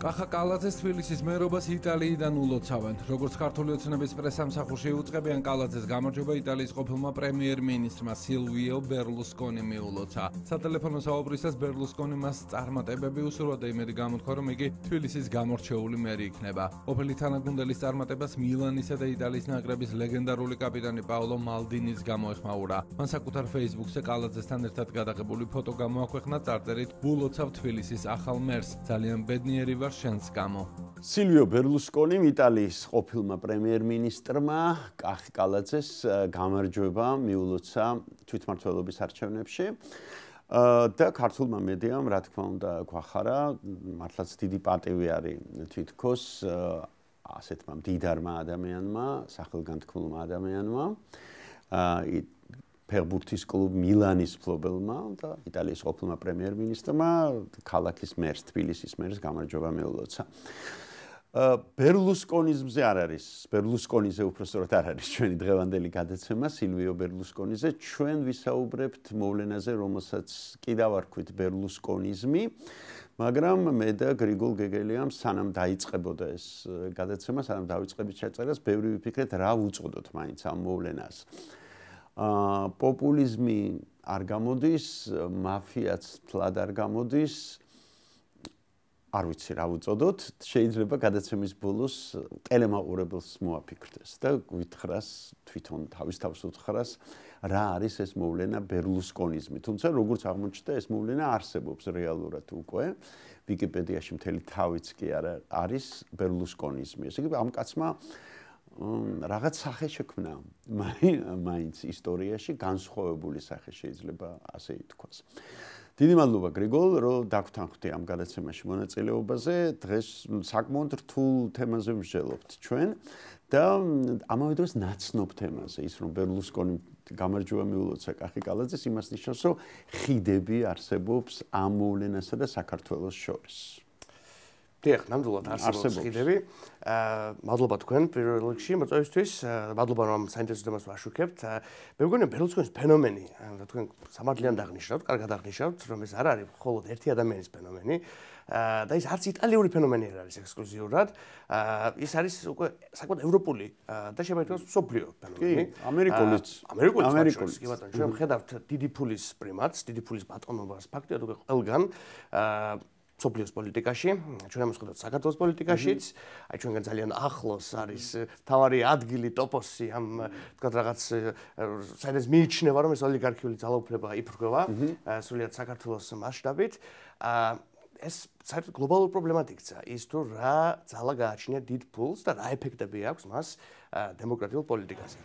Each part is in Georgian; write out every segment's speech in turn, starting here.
კახა კალაძეს თბილისის მერობას იტალიიდან ულოცავენ. როგორც ქართული ოცნების პრესამსახურში უწყებიან კალაძეს გამარჯობა იტალიის ყოფილმა პრემიერ-მინისტრმა სილვიო ბერლუსკონი მიულოცა. სატელეფონო საუბრისას ბერლუსკონი მას წარმატებები უსურვა და იმედი გამოთქვა, რომ იგი თბილისის გამორჩეული მერი იქნება. ყოფილი თანაგუნდელის წარმატებას მილანისა და იტალიის ნაკრების ლეგენდარული კაპიტანი პაოლო მალდინის გამოეხმაურა. მან საკუთარ Facebook-ზე კალაძესთან ერთად გადაღებული ფოტო გამოაქვეყნა წარწერით: "ულოცავ თბილისის ახალ მერს, ძალიან ბედნიერი ვარ შენს გამო. სილვიო ბერლუსკონი იტალიის ყოფილმა პრემიერ-მინისტრმა კახი კალაძეს გამარჯვება მიულოცა თვითმართველობის არჩევნებში. და ქართულმა მედიამ, რა თქმა უნდა, გვახარა, მართლაც დიდი პატივი არის თითქოს ასეთმა დიდარმა ადამიანმა, სახელგანთქმულმა ადამიანმა. აა ფეხბურთის კლუბ მილანის ფლობელმა და იტალიის ყოფილმა პრემიერ-მინისტრმა ქალაქის მერს თბილისის მერს გამარჯობა მეულოცა. ბერლუსკონიზმზე არ არის, ბერლუსკონიზე უბრალოდ არ არის ჩვენი დღევანდელი გადაცემა სილვიო ბერლუსკონიზე. ჩვენ ვისაუბრებთ მოვლენაზე, რომელსაც კიდევ არ ქვით ბერლუსკონიზმი. მაგრამ მე და გრიგოლ გეგელიამ სანამ დაიწყებოდა ეს გადაცემა, სანამ დავიწყებით ჩაწერას, ბევრი ვიფიქრეთ რა უწოდოთ მაინც ამ მოვლენას. პოპულიზმი არ გამოდის, მაფიაც თლად არ გამოდის. არ ვიცი რა უწოდოთ, შეიძლება გადაცემის ბოლოს ტელემაყურებელს მოაფიქრდეს და გვითხრას თვითონ თავის თავს უთხრას რა არის ეს მოვლენა ბერლუსკონიზმი. თუმცა როგორც აღმოჩნდა, ეს მოვლენა არსებობს რეალურად უკვე. ვიკიპედიაში მთელი თავიც კი არის ბერლუსკონიზმი. ესე იგი ამ კაცმა რაღაც სახე შექმნა მაინც ისტორიაში განსხვავებული სახე შეიძლება ასე ითქვას. დიდი მადლობა გრიგოლ, რომ დაგვთანხმდი ამ გადაცემაში მონაწილეობაზე. დღეს საკმაოდ რთულ თემაზე ვსჯელობთ ჩვენ და ამავე დროს ნაცნობ თემაზე, ის რომ ბერლუსკონი გამარჯვება მიულოცა კახი კალაძეს, იმას ნიშნავს, რომ ხიდები არსებობს ამ მოვლენასა და საქართველოს შორის. დიახ, ნამდვილად არსებობს ხიდები. აა მადლობა თქვენ პირველ რიგში მოწვევისთვის. მადლობა რომ საინტერესო თემას ვაშუქებთ. მე მგონია ბერლუსკონის ფენომენი, რა თქვენ სამართლიან დაღნიშნავთ, კარგად აღნიშნავთ, რომ ეს არ არის მხოლოდ ერთი ადამიანის ფენომენი. აა და ის არც იტალიური ფენომენი არ არის ექსკლუზიურად. აა ის არის უკვე საკმაოდ ევროპული და შეიძლება ითქვას სოფლიო ფენომენი. კი, ამერიკულიც. ამერიკულიც. ამერიკულიც. კი ბატონო, ჩვენ ხედავთ დიდი ფულის პრიმატს, დიდი ფულის ბატონობას ფაქტია უკვე ყველგან. აა სოფლიოს პოლიტიკაში, ჩვენ ამას ხედავთ საქართველოს პოლიტიკაშიც, აი ჩვენგან ძალიან ახლოს არის თავარი ადგილი ტოპოსი ამ თქვა რაღაც საერთოდ მიიჩნევა რომ ეს ოლიგარქიული ძალაუფლება იფრქვევა სრულიად საქართველოს მასშტაბით. აა ეს საერთოდ გლობალური პრობლემად იქცა ის თუ რა ძალა გააჩნია დიდ ფულს და რა ეფექტები აქვს მას დემოკრატიულ პოლიტიკაზე.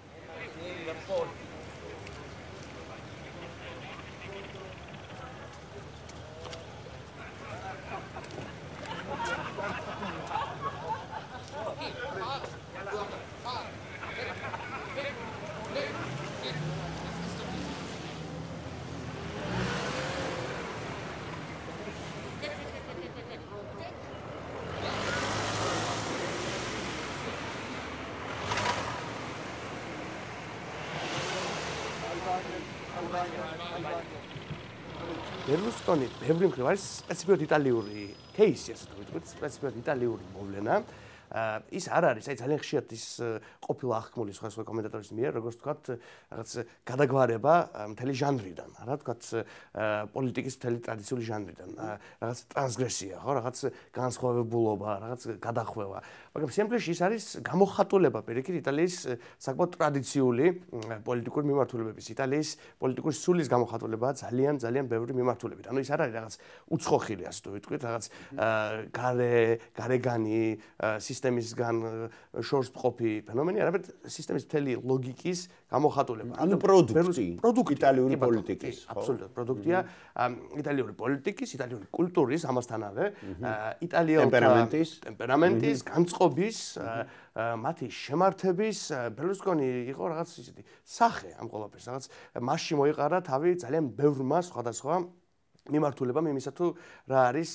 ტონი ბევრი მხრივ არის სპეციფიკურად იტალიური кейსი, ასე თუ ვიტყვით, სპეციფიკურად იტალიური მოვლენა. ის არ არის, აი ძალიან ხშირად ის ყოფილი ახკმული სხვა სხვა კომენტატორის მიერ, როგორც ვთქვათ, რაღაც გადაგვარება მთელი ჟანრიდან, რა ვთქვათ, პოლიტიკის მთელი ტრადიციული ჟანრიდან, რაღაც ტრანსგრესია, ხო, რაღაც განსხვავებულობა, რაღაც გადახვევა. მაგრამ სიმპლეში ის არის გამოხატულება პირიქით იტალიის საკმაოდ ტრადიციული პოლიტიკური მიმართულებების, იტალიის პოლიტიკური სულის გამოხატულება ძალიან ძალიან ბევრი მიმართულებით. ანუ ის არ არის რაღაც უცხოხილი, ასე თუ ვიტყვით, რაღაც გარე გარეგანი სისტემისგან შორს მყოფი ფენომენი, არამედ სისტემის მთელი ლოგიკის გამოხატულება. ანუ პროდუქტი, პროდუქტი იტალიური პოლიტიკის, ხო? აბსოლუტურად პროდუქტია იტალიური პოლიტიკის, იტალიური კულტურის ამასთანავე, იტალიელ ტემპერამენტის, ტემპერამენტის განწყობის, მათი შემართების ბერლუსკონი იყო რაღაც ისეთი სახე ამ ყველაფერს, რაღაც მასში მოიყარა თავი ძალიან ბევრმა სხვადასხვა მიმართულებამ იმისა თუ რა არის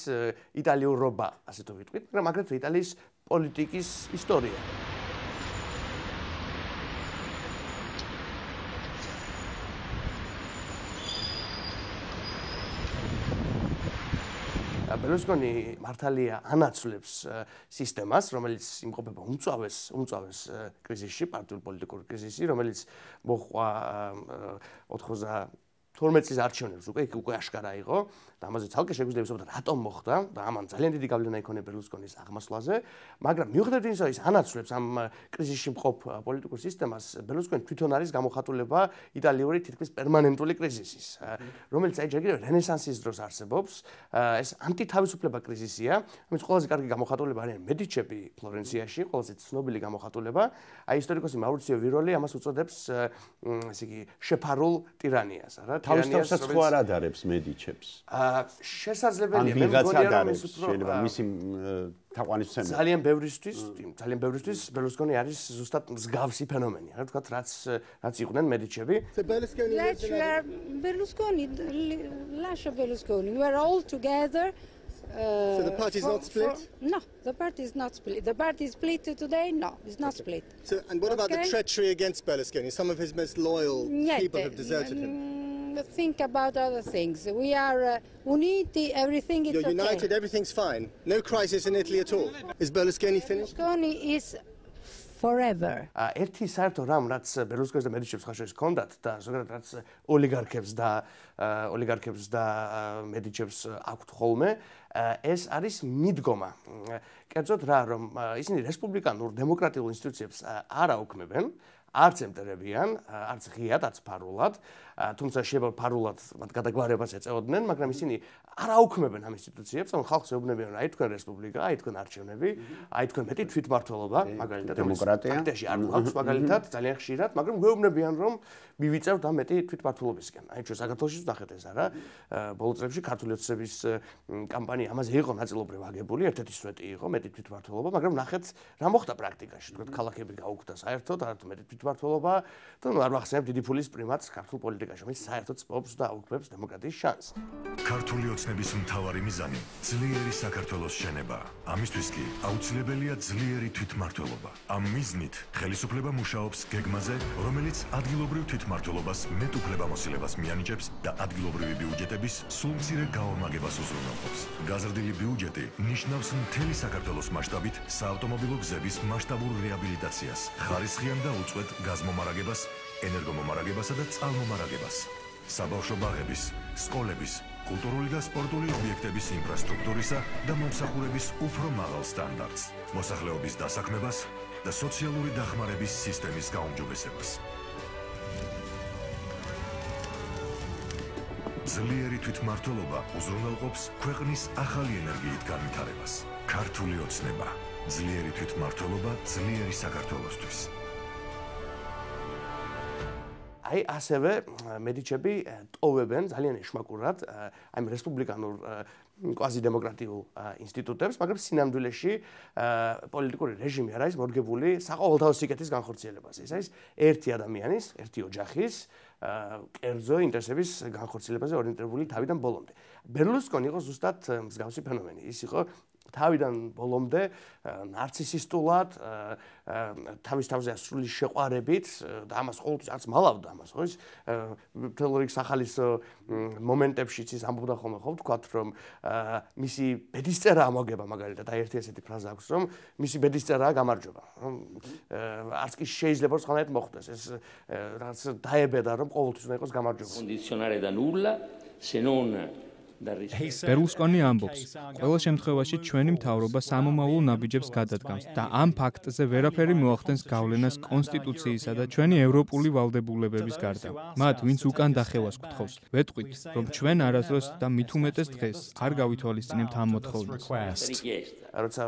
იტალიურობა, ასე თუ ვიტყვით, მაგრამ აგრეთვე იტალიის პოლიტიკის ისტორია. ბერლუსკონი მართალია ანაცვლებს სისტემას, რომელიც იმყოფება უმწავეს უმწავეს კრიზისში, პარტიულ პოლიტიკურ კრიზისში, რომელიც მოხვა 90 12 წლის არჩევნებს უკვე უკვე აშკარა იყო და ამაზე ცალკე შეგვიძლია ვისაუბროთ რატომ მოხდა და ამან ძალიან დიდი გავლენა იქონია ბერლუსკონის აღმასვლაზე მაგრამ მიუხედავად იმისა ის ანაცვლებს ამ კრიზისში მყოფ პოლიტიკურ სისტემას ბერლუსკონი თვითონ არის გამოხატულება იტალიური თითქმის პერმანენტული კრიზისის რომელიც აი ჯერ კიდევ რენესანსის დროს არსებობს ეს ანტითავისუფლება კრიზისია რომელიც ყველაზე კარგი გამოხატულება არის მედიჩები ფლორენციაში ყველაზე ცნობილი გამოხატულება აი ისტორიკოსი მაურიციო ვიროლი ამას უწოდებს ესე იგი შეფარულ ტირანიას რა თავისთავად ხო არ ადარებს მედიჩებს. აა შესაძლებელია მე მგონია რომ ეს უფრო შეიძლება მისი თაყვანისმცემელი. ძალიან ბევრისთვის, ძალიან ბევრისთვის ბერლუსკონი არის ზუსტად მსგავსი ფენომენი, რა თქვა, რაც რაც იყვნენ მედიჩები. ბერლუსკონი ლაშა ბერლუსკონი we are all together Uh, so the party is not split? For, no, the party is not split. The party is split today? No, it's not okay. split. So, and what okay. about the treachery against Berlusconi? Some of his most loyal Niente. people have deserted him. Think about other things. We are uh, uniti, everything is You're okay. united, everything's fine. No crisis in Italy at all. Is Berlusconi finished? Berlusconi is forever. ერთი საერთო რამ რაც ბერლუსკონის და მედიჩებს ხაშოს ჰქონდათ და ზოგადად რაც ოლიგარქებს და ოლიგარქებს და მედიჩებს აქვთ ხოლმე ეს არის მიდგომა. კერძოდ რა რომ ისინი რესპუბლიკანურ დემოკრატიულ ინსტიტუციებს არ აუქმებენ, არც ემტერებიან, არც ღიად, არც ფარულად, თუმცა შეიძლება ფარულად მათ გადაგვარებას ეწეოდნენ, მაგრამ ისინი არ აუქმებენ ამ ინსტიტუციებს, ან ხალხს ეუბნებიან, აი თქვენ რესპუბლიკა, აი თქვენ არჩევნები, აი თქვენ მეტი თვითმართველობა, მაგალითად დემოკრატია. ფაქტში არ გვაქვს მაგალითად ძალიან ხშირად, მაგრამ გვეუბნებიან, რომ მივიწევთ ამ მეტი თვითმართველობისკენ. აი ჩვენ საქართველოსიც ნახეთ ეს არა, ბოლო წლებში ქართული ოცნების კამპანია ამაზე იყო ნაწილობრივ აგებული, ერთ-ერთი სვეტი იყო მეტი თვითმართველობა, მაგრამ ნახეთ რა მოხდა პრაქტიკაში, თქვენ ქალაქები გაუქმდა საერთოდ, არათუ მეტი თვითმართველობა, და ნუ არ ვახსენებ დიდი ფულის პრიმატს ქართულ პოლიტიკაში, რომელიც საერთოდ წობს და აუქმებს დემოკრატიის შანსს. ქართული ოცნების მთავარი მიზანი ძლიერი საქართველოს შენება. ამისთვის კი აუცილებელია ძლიერი თვითმმართველობა. ამ მიზნით ხელისუფლება მუშაობს გეგმაზე, რომელიც ადგილობრივ თვითმმართველობას მეტუფლებამოსილებას მიანიჭებს და ადგილობრივი ბიუჯეტების სულმცირე გაორმაგებას უზრუნველყოფს. გაზრდილი ბიუჯეტი ნიშნავს მთელი საქართველოს მასშტაბით საავტომობილო გზების მასშტაბურ რეაბილიტაციას, ხარისხიან და უწყვეტ გაზმომარაგებას, ენერგომომარაგებასა და წყალმომარაგებას. საბავშვო ბაღების, სკოლების, კულტურული და სპორტული ობიექტების ინფრასტრუქტურისა და მომსახურების უფრო მაღალ სტანდარტს, მოსახლეობის დასაქმებას და სოციალური დახმარების სისტემის გაუმჯობესებას. ძლიერი თვითმმართველობა უზრუნველყოფს ქვეყნის ახალი ენერგიით განვითარებას. ქართული ოცნება, ძლიერი თვითმმართველობა ძლიერი საქართველოსთვის. აი ასევე მედიჩები ტოვებენ ძალიან ეშმაკურად აი რესპუბლიკანურ კვაზიდემოკრატიულ ინსტიტუტებს, მაგრამ სინამდვილეში პოლიტიკური რეჟიმი არ არის მორგებული საყოველთაო სიკეთის განხორციელებაზე. ეს არის ერთი ადამიანის, ერთი ოჯახის კერძო ინტერესების განხორციელებაზე ორიენტირებული თავიდან ბოლომდე. ბერლუსკონი იყო ზუსტად მსგავსი ფენომენი. ის იყო თავიდან ბოლომდე ნარცისისტულად თავის თავზე ასული შეყვარებით და ამას ყოველთვის არც მალავდა ამას ხო ის? თელრიქ სახალისო მომენტებშიც ის ამბობდა ხოლმე ხო თქვათ რომ მისი ბედისწერა ამოგება მაგალითად აი ერთი ესეთი ფრაზა აქვს რომ მისი ბედისწერაა გამარჯობა არც კი შეიძლება რომ ხანეთ მოხდეს ეს რაც დაებედა რომ ყოველთვის უნდა იყოს გამარჯობა. კონდიციონარე და ნულა se non ბერლუსკონი ამბობს, ყველა შემთხვევაში ჩვენი მთავრობა სამომავლო ნაბიჯებს გადადგამს და ამ ფაქტზე ვერაფერი მოახდენს გავლენას კონსტიტუციისა და ჩვენი ევროპული ვალდებულებების გარდა. მათ ვინც უკან დახევას გთხოვს, ვეტყვით, რომ ჩვენ არასდროს და მით უმეტეს დღეს არ გავითვალისწინებთ ამ მოთხოვნას. როცა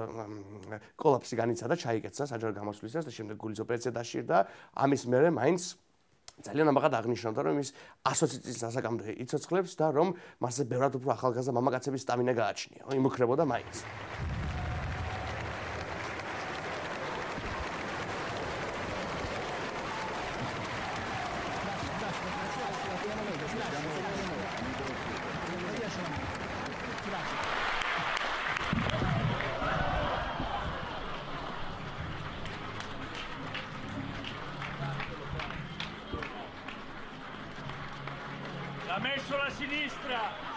კოლაფსი განიცადა, ჩაიგეცა საჯარო გამოსვლისას და შემდეგ გულის ოპერაცია დაშირდა, ამის მერე მაინც ძალიან ამაღად აღნიშნავდა რომ ის ასოციციის დასაკამდე იცოცხლებს და რომ მასზე ბევრად უფრო ახალგაზრდა მამაკაცების სტამინა გააჩნია. იმუქრებოდა მაინც.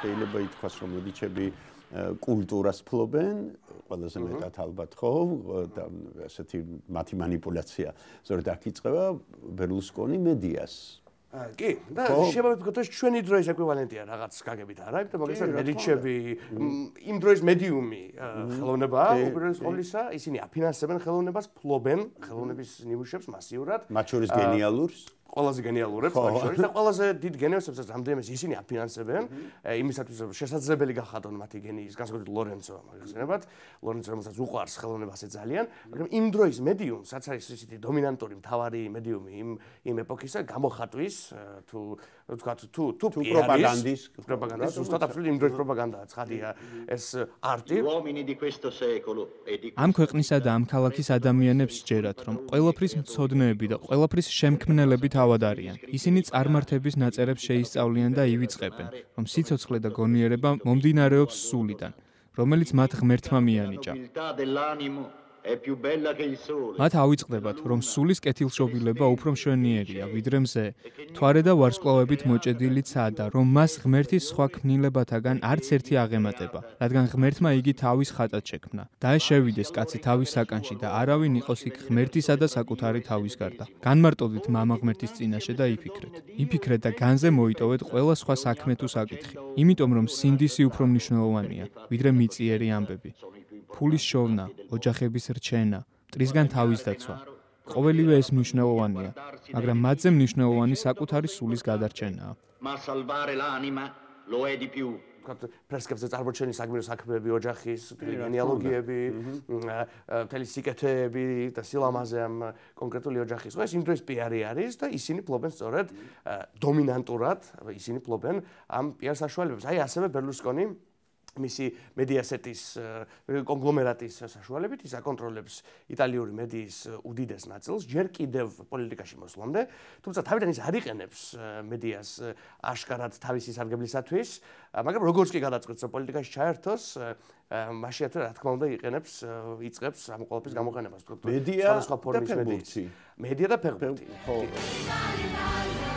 შეიძლება ითქვას, რომ მედიჩები კულტურას ფლობენ, ყველაზე მეტად ალბათ ხო, და ასეთი მათი манипуляცია ზოგადად აქ იწება ბერლუსკონი მედიას. კი, და შეიძლება ვიფიქროთ, ეს ჩვენი დროის ეკვივალენტია რაღაც გაგებით, არა? იმიტომ მაგალითად მედიჩები იმ დროის მედიუმი ხელოვნებაა, უპირველეს ყოვლისა, ისინი აფინანსებენ ხელოვნებას, ფლობენ ხელოვნების ნიმუშებს მასიურად. მათ შორის გენიალურს. ყველაზე გენიალურებს მათ შორის და ყველაზე დიდ გენიოსებსაც რამდენიმეს ისინი აფინანსებენ იმისათვის რომ შესაძლებელი გახადონ მათი გენიის განსაკუთრებით ლორენცო მაგალითად ლორენცო რომელსაც უყვარს ხელოვნება ასე ძალიან. მაგრამ იმ დროის მედიუმ რაც არის ისეთი დომინანტური მთავარი მედიუმი იმ იმ ეპოქისა გამოხატვის თუ თქვა თუ თუ პროპაგანდის პროპაგანდა ზუსტად აბსოლუტურად იმ დროის პროპაგანდაა ცხადია ეს არტი ამ ქვეყნისა და ამ ქალაქის ადამიანებს ჯერათ რომ ყველაფრის მწოდნეები და ყველაფრის შემქმნელები თავად არიან. ისინი წარმართების ნაწერებს შეისწავლიან და ივიწყებენ, რომ სიცოცხლე და გონიერება მომდინარეობს სულიდან, რომელიც მათ ღმერთმა მიანიჭა. მათ ავიწყდებათ, რომ სულის კეთილშობილება უფრო მშვენიერია, ვიდრე მზე. თვარე და ვარსკვლავებით მოჭედილი ცადა, რომ მას ღმერთის სხვა ქმნილებათაგან არც ერთი აღემატება, რადგან ღმერთმა იგი თავის ხატად შექმნა. და ეს შევიდეს კაცი თავის საკანში და არავინ იყოს იქ ღმერთისა და საკუთარი თავის გარდა. განმარტოდით მამა ღმერთის წინაშე და იფიქრეთ. იფიქრეთ და განზე მოიტოვეთ ყველა სხვა საქმე თუ საკითხი. იმიტომ რომ სინდისი უფრო მნიშვნელოვანია, ვიდრე მიწიერი ამბები. ფულის შოვნა, ოჯახების რჩენა, მტრისგან თავის დაცვა. ყოველივე ეს მნიშვნელოვანია, მაგრამ მათზე მნიშვნელოვანი საკუთარი სულის გადარჩენაა. ფრესკებზე წარმოჩენი საგმირო საქმეები, ოჯახის გენეალოგიები, თელი სიკეთეები და სილამაზე ამ კონკრეტული ოჯახის. ეს იმ დროს პიარი არის და ისინი ფლობენ სწორედ დომინანტურად, ისინი ფლობენ ამ პიარ საშუალებებს. აი ასევე ბერლუსკონი მისი მედიასეტის კონგლომერატის საშუალებით ის აკონტროლებს იტალიური მედიის უდიდეს ნაწილს ჯერ კიდევ პოლიტიკაში მოსვლამდე. თუმცა თავიდან ის არიყენებს მედიას აშკარად თავისი სარგებლისათვის. მაგრამ როგორც კი გადაწყვეტს პოლიტიკაში ჩაერთოს მაშინ რა თქმა უნდა იყენებს იწებს ამ ყოველფრის გამოყენებას. მედია და ფეხბურთი. მედია და ფეხბურთი. ხო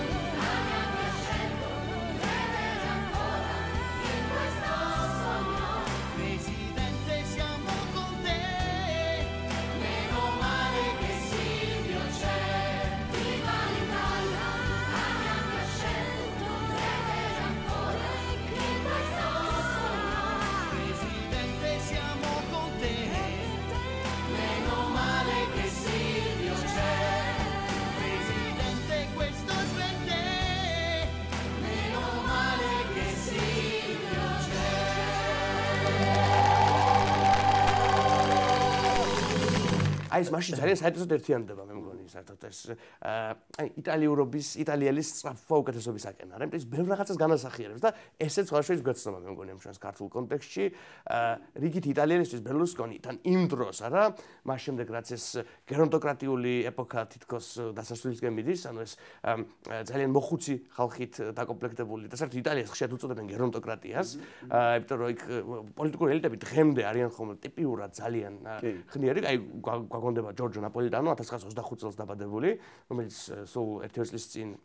აი ეს მაშინ ძალიან საერთოდ ერთიანდება მე საერთოდ ეს აი იტალიურობის იტალიელის სწრაფვა უკეთესობისაკენ არა იმიტომ ის ბევრ რაღაცას განასახიერებს და ესეც სხვა შეიძლება გაცნობა მე მგონი ამ ჩვენს ქართულ კონტექსტში რიგით იტალიელისთვის ბერლუსკონი თან იმ დროს არა? მას შემდეგ რაც ეს გერონტოკრატიული ეპოქა თითქოს დასასრულისკენ მიდის ანუ ეს ძალიან მოხუცი ხალხით დაკომპლექტებული და საერთოდ იტალიას ხშირად უწოდებენ გერონტოკრატიას. იმიტომ რომ იქ პოლიტიკური ელიტები დღემდე არიან ხოლმე ტიპიურად ძალიან ხნიერი. აი გვაგონდება ჯორჯო ნაპოლიტანო 1925 წელს დაბადებული, რომელიც სულ ერთი წლის წინ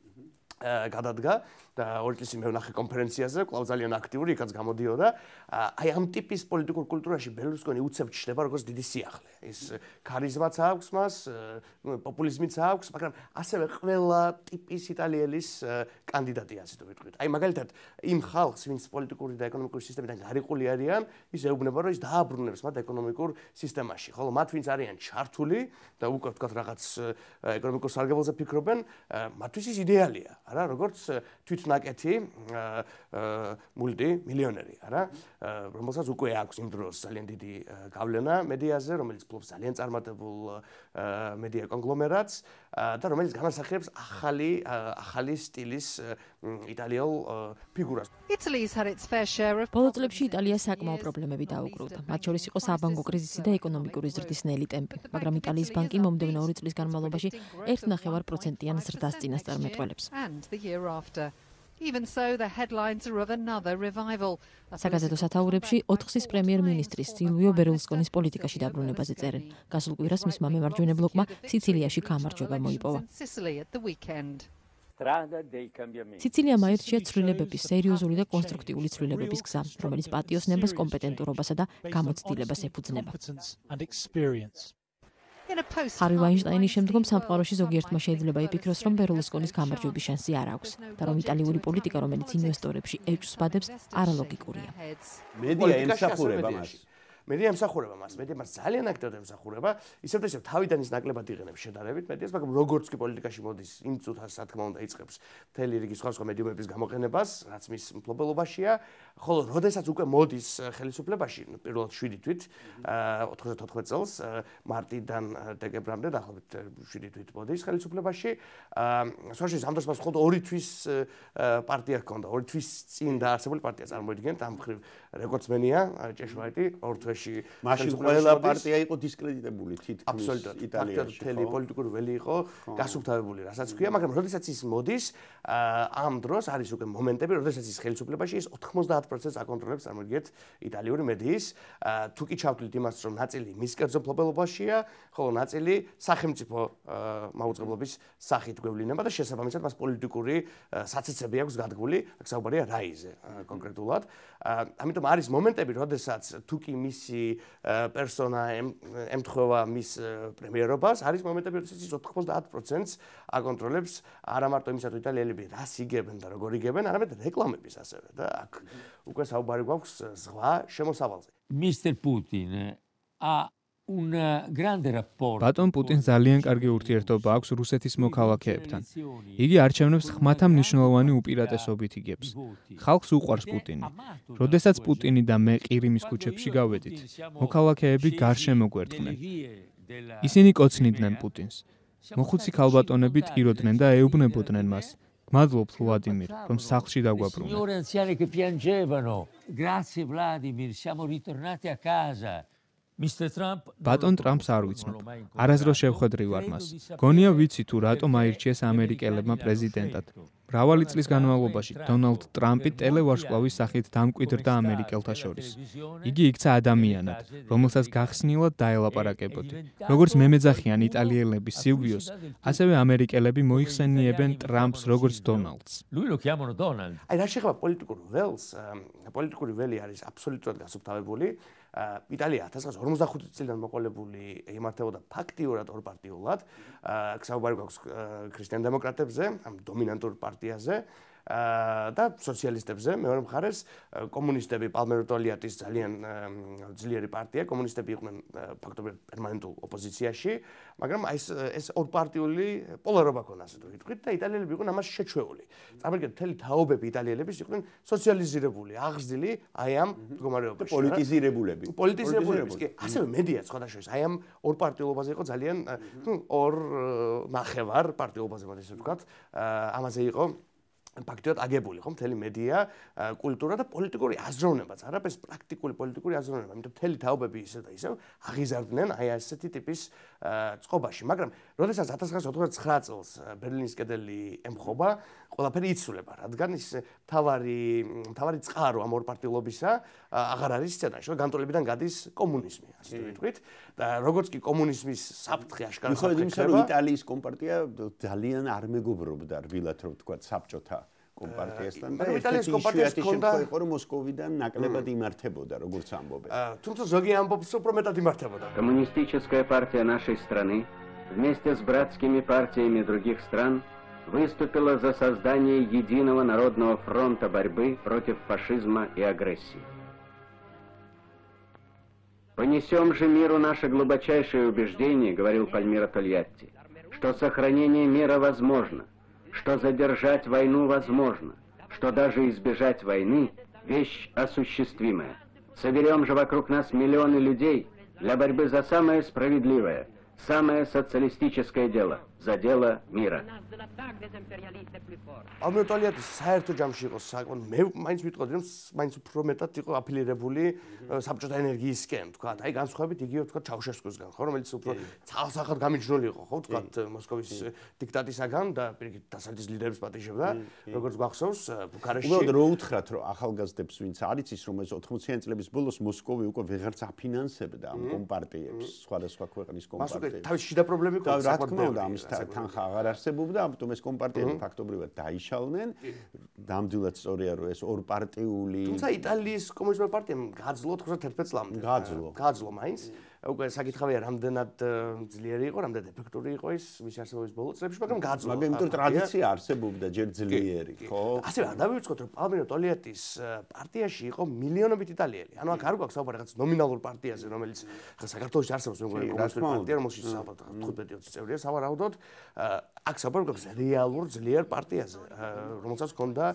გადადგა და ორი წლის მე ვნახე კონფერენციაზე, კვლავ ძალიან აქტიური, იქაც გამოდიოდა. აი ამ ტიპის პოლიტიკურ კულტურაში ბელუსკონი უცებ ჩნდება როგორც დიდი სიახლე. ეს ქარიზმაც აქვს მას, პოპულიზმიც აქვს, მაგრამ ასევე ყველა ტიპის იტალიელის კანდიდატია, ასე თუ ვიტყვით. აი მაგალითად, იმ ხალხს, ვინც პოლიტიკური და ეკონომიკური სისტემიდან გარიყული არიან, ის ეუბნება, რომ ის დააბრუნებს მათ ეკონომიკურ სისტემაში. ხოლო მათ, ვინც არიან ჩართული და უკვე თქვა რაღაც ეკონომიკურ სარგებელზე ფიქრობენ, მათთვის ის იდეალია, არა, როგორც თვით ნაკეთი მულტი მილიონერი, არა? რომელსაც უკვე აქვს იმ დროს ძალიან დიდი გავლენა მედიაზე, რომელიც ფლობს ძალიან წარმატებულ მედია კონგლომერატს და რომელიც განასახიერებს ახალი ახალი სტილის იტალიელ ფიგურას. ბოლო წლებში იტალია საკმაო პრობლემები დაუკრუდა. მათ შორის იყო საბანკო კრიზისი და ეკონომიკური ზრდის ნელი ტემპი, მაგრამ იტალიის ბანკი მომდევნო 2 წლის განმავლობაში 1.5%-იან ზრდას წინასწარმეტყველებს. Even so the headlines are of another revival. საგაზეთო სათაურებში 4-ის პრემიერ-მინისტრის სილვიო ბერლუსკონის პოლიტიკაში დაბრუნებაზე წერენ. გასულ კვირას მისმა მემარჯვენე ბლოკმა სიცილიაში გამარჯვება მოიპოვა. სიცილიამ აირჩია ცვლილებების სერიოზული და კონსტრუქტიული ცვლილებების გზა, რომელიც პატიოსნებას, კომპეტენტურობასა და გამოცდილებას ეფუძნება. ჰარი ვაინშტაინის შემდგომ სამყაროში ზოგიერთმა შეიძლება იფიქროს, რომ ბერლუსკონის გამარჯვების შანსი არ აქვს და რომ იტალიური პოლიტიკა, რომელიც ინვესტორებში ეჭვს ბადებს, არალოგიკურია. მედია ემსახურება მას. მედია ემსახურება მას, მედია მას ძალიან აქტიურად ემსახურება, ისევ და ისევ თავიდან ის ნაკლებად იღენებს შედარებით მედიას, მაგრამ როგორც კი პოლიტიკაში მოდის, იმ წუთას რა თქმა უნდა იწყებს მთელი რიგი სხვა სხვა მედიუმების გამოყენებას, რაც მის მფლობელობაშია, ხოლო როდესაც უკვე მოდის ხელისუფლებაში, პირველად 7 თვით, 94 წელს, მარტიდან დეკემბრამდე დაახლოებით 7 თვით მოდის ხელისუფლებაში, საშუალო სამდროს მას მხოლოდ 2 თვის პარტია ჰქონდა, 2 თვის წინ დაარსებული პარტია წარმოიდგენთ, ამ ხრივ რეკორდსმენია, ჭეშმარიტი, 2 თვე თვეში მაშინ ყველა პარტია იყო დისკრედიტებული თითქმის იტალიაში. თელი პოლიტიკური ველი იყო გასუფთავებული, რასაც ქვია, მაგრამ როდესაც ის მოდის, ამ დროს არის უკვე მომენტები, როდესაც ის ხელისუფლებაში ის 90%-ს აკონტროლებს წარმოიდგეთ იტალიური მედიის. თუ კი ჩავთვლით იმას, რომ ნაწილი მის კერძო ფლობელობაშია, ხოლო ნაწილი სახელმწიფო მაუწყებლობის სახით გვევლინება და შესაბამისად მას პოლიტიკური საცეცები აქვს გადგმული, აქ საუბარია რაიზე კონკრეტულად. ამიტომ არის მომენტები, როდესაც თუ კი მის მისი პერსონა ემთხვევა მის პრემიერობას, არის მომენტები, როდესაც ის 90%-ს აკონტროლებს არა მარტო იმისა, თუ იტალიელები რას იგებენ და როგორ იგებენ, არამედ რეკლამების ასევე და აქ უკვე საუბარი გვაქვს ზღვა შემოსავალზე. un grande rapporto ბატონ პუტინს ძალიან კარგი ურთიერთობა აქვს რუსეთის მოქალაქეებთან. იგი არჩევნებს ხმათა მნიშვნელოვანი უპირატესობით იგებს. ხალხს უყვარს პუტინი. როდესაც პუტინი და მე ყირიმის ქუჩებში გავედით, მოქალაქეები გარშემო გვერდდნენ. ისინი კოცნიდნენ პუტინს. მოხუცი ქალბატონები ტიროდნენ და ეუბნებოდნენ მას. მადლობ ვლადიმირ, რომ სახლში დაგვაბრუნე. Signore anziani che piangevano. Grazie Vladimir, siamo ritornati a casa. ბატონ ტრამპს არ ვიცნობ. არასდროს შევხვედრი ვარ მას. გონია ვიცი თუ რატომ აირჩიეს ამერიკელებმა პრეზიდენტად. მრავალი წლის განმავლობაში დონალდ ტრამპი ტელევარსკვლავის სახით დამკვიდრდა ამერიკელთა შორის. იგი იქცა ადამიანად, რომელსაც გახსნილად დაელაპარაკებოდი. როგორც მემეძახიან იტალიელები სილვიოს, ასევე ამერიკელები მოიხსენიებენ ტრამპს როგორც დონალდს. აი რა შეხება პოლიტიკურ ველს? პოლიტიკური ველი არის აბსოლუტურად გასუფთავებული. იტალია 1945 წლიდან მოყოლებული იმართებოდა ფაქტიურად ორპარტიულად. აქ საუბარი გვაქვს ქრისტიან დემოკრატებზე, ამ დომინანტურ პარტიაზე. αμαρτίαζε და სოციალისტებზე მეორე მხარეს კომუნისტები პალმეროტოლიატის ძალიან ძლიერი პარტია კომუნისტები იყვნენ ფაქტობრივად პერმანენტულ ოპოზიციაში მაგრამ აი ეს ეს ორპარტიული პოლარობა ქონა ასე თუ ვიტყვით და იტალიელები იყვნენ ამას შეჩვეული. წარმოგიდგენთ მთელი თაობები იტალიელების იყვნენ სოციალიზირებული აღზრდილი აი ამ მდგომარეობაში პოლიტიზირებულები. პოლიტიზირებულები კი ასევე მედია სხვადასხვა აი ამ ორპარტიულობაზე იყო ძალიან ნუ ორ ნახევარ პარტიულობაზე მოდი ასე ვთქვათ ამაზე იყო ფაქტიურად აგებული ხო მთელი მედია, კულტურა და პოლიტიკური აზროვნებაც, არაფერს პრაქტიკული პოლიტიკური აზროვნება, იმიტომ მთელი თაობები ისე და ისე აღიზარდნენ აი ასეთი ტიპის წყობაში, მაგრამ როდესაც 1989 წელს ბერლინის კედელი ემხობა, ყველაფერი იცვლება, რადგან ის თავარი თავარი წყარო ამ ორპარტიულობისა აღარ არის სცენაში, რომ განტოლებიდან გადის კომუნიზმი, ასე ვიტყვით. და როგორც კი კომუნიზმის საფრთხე აშკარად ხდება, იმის რომ იტალიის კომპარტია ძალიან არ მეგობრობდა რბილად რომ თქვა საბჭოთა კომპარტიასთან და იტალიის კომპარტიის კონდა იყო რომ მოსკოვიდან ნაკლებად იმართებოდა როგორც ამბობენ. თუმცა ზოგი ამბობს უფრო მეტად იმართებოდა. Коммунистическая партия нашей страны вместе с братскими партиями других стран выступила за создание единого народного фронта борьбы против фашизма и агрессии. Понесем же миру наше глубочайшее убеждение, говорил Пальмира Тольятти, что сохранение мира возможно, что задержать войну возможно, что даже избежать войны – вещь осуществимая. Соберем же вокруг нас миллионы людей для борьбы за самое справедливое, самое социалистическое дело – за дело мира. ამერტოლიატის საერთო ჯამში იყო საკონ მე მაინც ვიტყოდი რომ მაინც უფრო მეტად იყო აფილირებული საბჭოთა ენერგიისკენ თქვა აი განსხვავებით იგივე თქვა ჩაუშესკუსგან ხო რომელიც უფრო ცალსახად გამიჯნული იყო ხო თქვა მოსკოვის დიქტატისაგან და პირიქით დასავლეთის ლიდერებს პატიჟებდა როგორც გახსოვს ბუქარესტში უბრალოდ რო უთხრათ რომ ახალგაზრდებს ვინც არის ის რომ ეს 80-იან წლების ბოლოს მოსკოვი უკვე ვეღარც აფინანსებდა ამ კომპარტიებს სხვადასხვა ქვეყნის კომპარტიებს მას უკვე თავის შიდა პრობლემები ყავს რა თქმა უნდა ამ თანხა აღარ არსებობდა, ამიტომ ეს კომპარტიები ფაქტობრივად დაიშალნენ. ნამდვილად სწორია, რომ ეს ორპარტიული თუმცა იტალიის კომუნისტური პარტიამ გაძლო 91 წლამდე. გაძლო. გაძლო მაინც. უკვე საკითხავია რამდენად ძლიერი იყო, რამდენად ეფექტური იყო ის მის არსებობის ბოლო წლებში, მაგრამ გაძლო. მაგრამ იმიტომ ტრადიცია არსებობდა ჯერ ძლიერი, ხო? ასე არ დავივიწყოთ, რომ პალმირო ტოლიატის პარტიაში იყო მილიონობით იტალიელი. ანუ აქ არ გვაქვს საუბარი რაღაც ნომინალურ პარტიაზე, რომელიც ხა საქართველოს არსებობს მეგონი კომუნისტური პარტია, რომელშიც საბოლოო 15-20 წევრია სავარაუდოდ. აქ საუბარი გვაქვს რეალურ ძლიერ პარტიაზე, რომელსაც ჰქონდა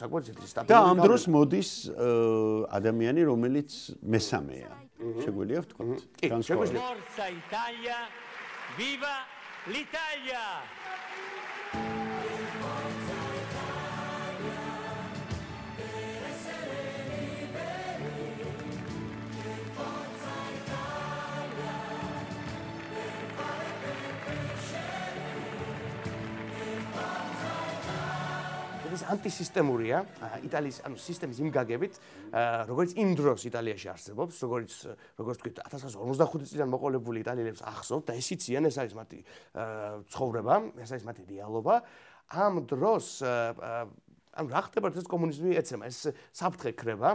საკუთარი ციტრი სტაბილური. და ამ დროს მოდის ადამიანი, რომელიც მესამეა. შეგვიძლია ვთქვათ. კი, შეგვიძლია. Forza Italia, viva l'Italia! ეს ანტისისტემურია იტალიის ანუ სისტემის იმ გაგებით როგორც იმ დროს იტალიაში არსებობს როგორც როგორც თქვით 1945 წლიდან მოყოლებული იტალიელებს ახსოვთ და ეს იციან ეს არის მათი ცხოვრება ეს არის მათი რეალობა ამ დროს ანუ რა ხდება ეს კომუნიზმი? ეცემა ეს საფრთხე ქრება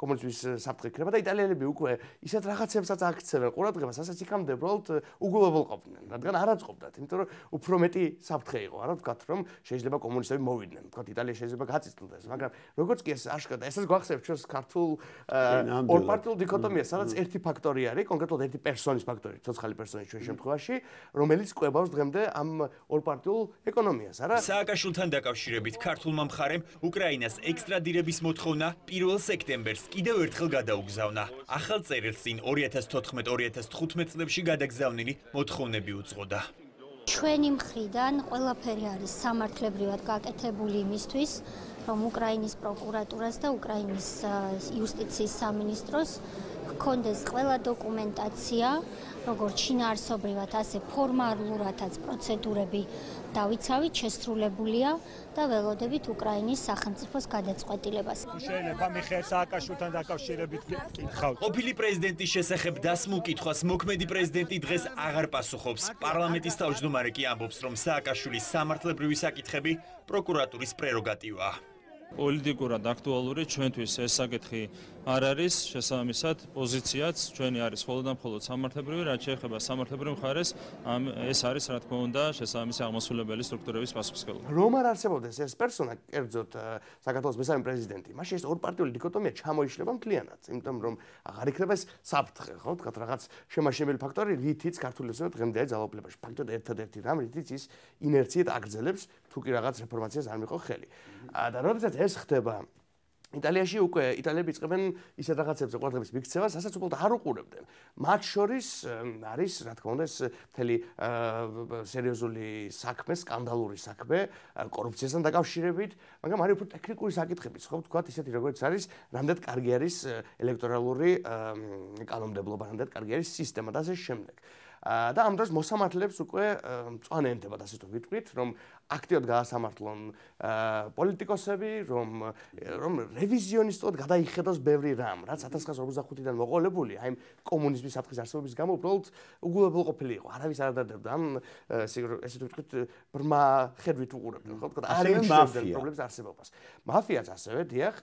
კომუნიზმის საფრთხე ქრება და იტალიელები უკვე ისეთ რაღაცებსაც აქცევენ ყურადღებას ასაც იქამდე უბრალოდ უგულებელ ყოფდნენ რადგან არ აწყობდათ იმიტომ რომ უფრო მეტი საფრთხე იყო. არა ვთქვათ რომ შეიძლება კომუნისტები მოვიდნენ. ვთქვათ იტალია შეიძლება გაწიწლდეს მაგრამ როგორც კი ეს აშკარა ესეც გვახსენებს ჩვენს ქართულ ორპარტიულ დიქოტომიას სადაც ერთი ფაქტორი არის კონკრეტულად ერთი პერსონის ფაქტორი ცოცხალი პერსონის ჩვენ შემთხვევაში რომელიც ყვებავს დღემდე ამ ორპარტიულ ეკონომიას. არა სააკაშვილთან დაკავშირებით ქართულმა მხარემ უკრაინას ექსტრადირების მოთხოვნა 1 სექტემბერს კიდევ ერთხელ გადაუგზავნა. ახალ წერილს წინ 2014-2015 წლებში გადაგზავნილი მოთხოვნები უძღოდა. ჩვენი მხრიდან ყველაფერი არის სამართლებრივად გაკეთებული იმისთვის, რომ უკრაინის პროკურატურას და უკრაინის იუსტიციის სამინისტროს ჰქონდეს ყველა დოკუმენტაცია, როგორც შინაარსობრივად, ასე ფორმალურადაც პროცედურები დავიცავით, შესრულებულია და ველოდებით უკრაინის სახელმწიფოს გადაწყვეტილებას. შეიძლება მიხეილ სააკაშვილთან დაკავშირებით კითხავთ. ყოფილი პრეზიდენტის შესახებ დასმულ კითხვას მოქმედი პრეზიდენტი დღეს აღარ პასუხობს. პარლამენტის თავმჯდომარე კი ამბობს, რომ სააკაშვილის სამართლებრივი საკითხები პროკურატურის პრეროგატივაა. პოლიტიკურად აქტუალური ჩვენთვის ეს საკითხი არ არის. შესაბამისად პოზიციაც ჩვენი არის მხოლოდ და მხოლოდ სამართლებრივი რაც შეეხება სამართლებრივ მხარეს ამ ეს არის რა თქმა უნდა შესაბამისი აღმასრულებელი სტრუქტურების პასუხისმგებლობა. რომ არ არსებობდეს ეს პერსონა კერძოდ საქართველოს მესამე პრეზიდენტი მაშინ ეს ორპარტიული დიქოტომია ჩამოიშლება მთლიანად იმიტომ რომ აღარ იქნება ეს საფრთხე ხო? თქვა რაღაც შემაშენებელი ფაქტორი რითიც ქართული ოცნება დღემდე ძალაუფლებაში ფაქტობრივად ერთადერთი რამ რითიც ის ინერციით აგრძელებს თუ კი რაღაც რეფორმაციას არ მიყო ხელი და როდესაც ეს ხდება იტალიაში უკვე იტალიები იწყებენ ისეთ რაღაცებზე ყურადღების მიქცევას, რასაც უბრალოდ არ უყურებდნენ. მათ შორის არის, რა თქმა უნდა, ეს მთელი სერიოზული საქმე, სკანდალური საქმე, კორუფციასთან დაკავშირებით, მაგრამ არის უფრო ტექნიკური საკითხებიც, ხო, თქვათ ისეთი როგორც არის, რამდენად კარგი არის ელექტორალური კანონმდებლობა, რამდენად კარგი არის სისტემა და ასე შემდეგ. და ამ დროს მოსამართლეებს უკვე მწვანე ენდებათ ასე თუ ვიტყვით, რომ აქტიურად გაასამართლონ პოლიტიკოსები, რომ რომ რევიზიონისტად გადაიხედოს ბევრი რამ, რაც 1945-დან მოყოლებული, აი კომუნიზმის საფრთხის არსებობის გამო უბრალოდ უგულებელ ყოფილი იყო. არავის არ დადებდა ამ ესე ვთქვით, ბრმა ხედვით უყურებდნენ, ხო? თქო, არ იმშობდნენ პრობლემის არსებობას. მაფიაც ასევე, დიახ,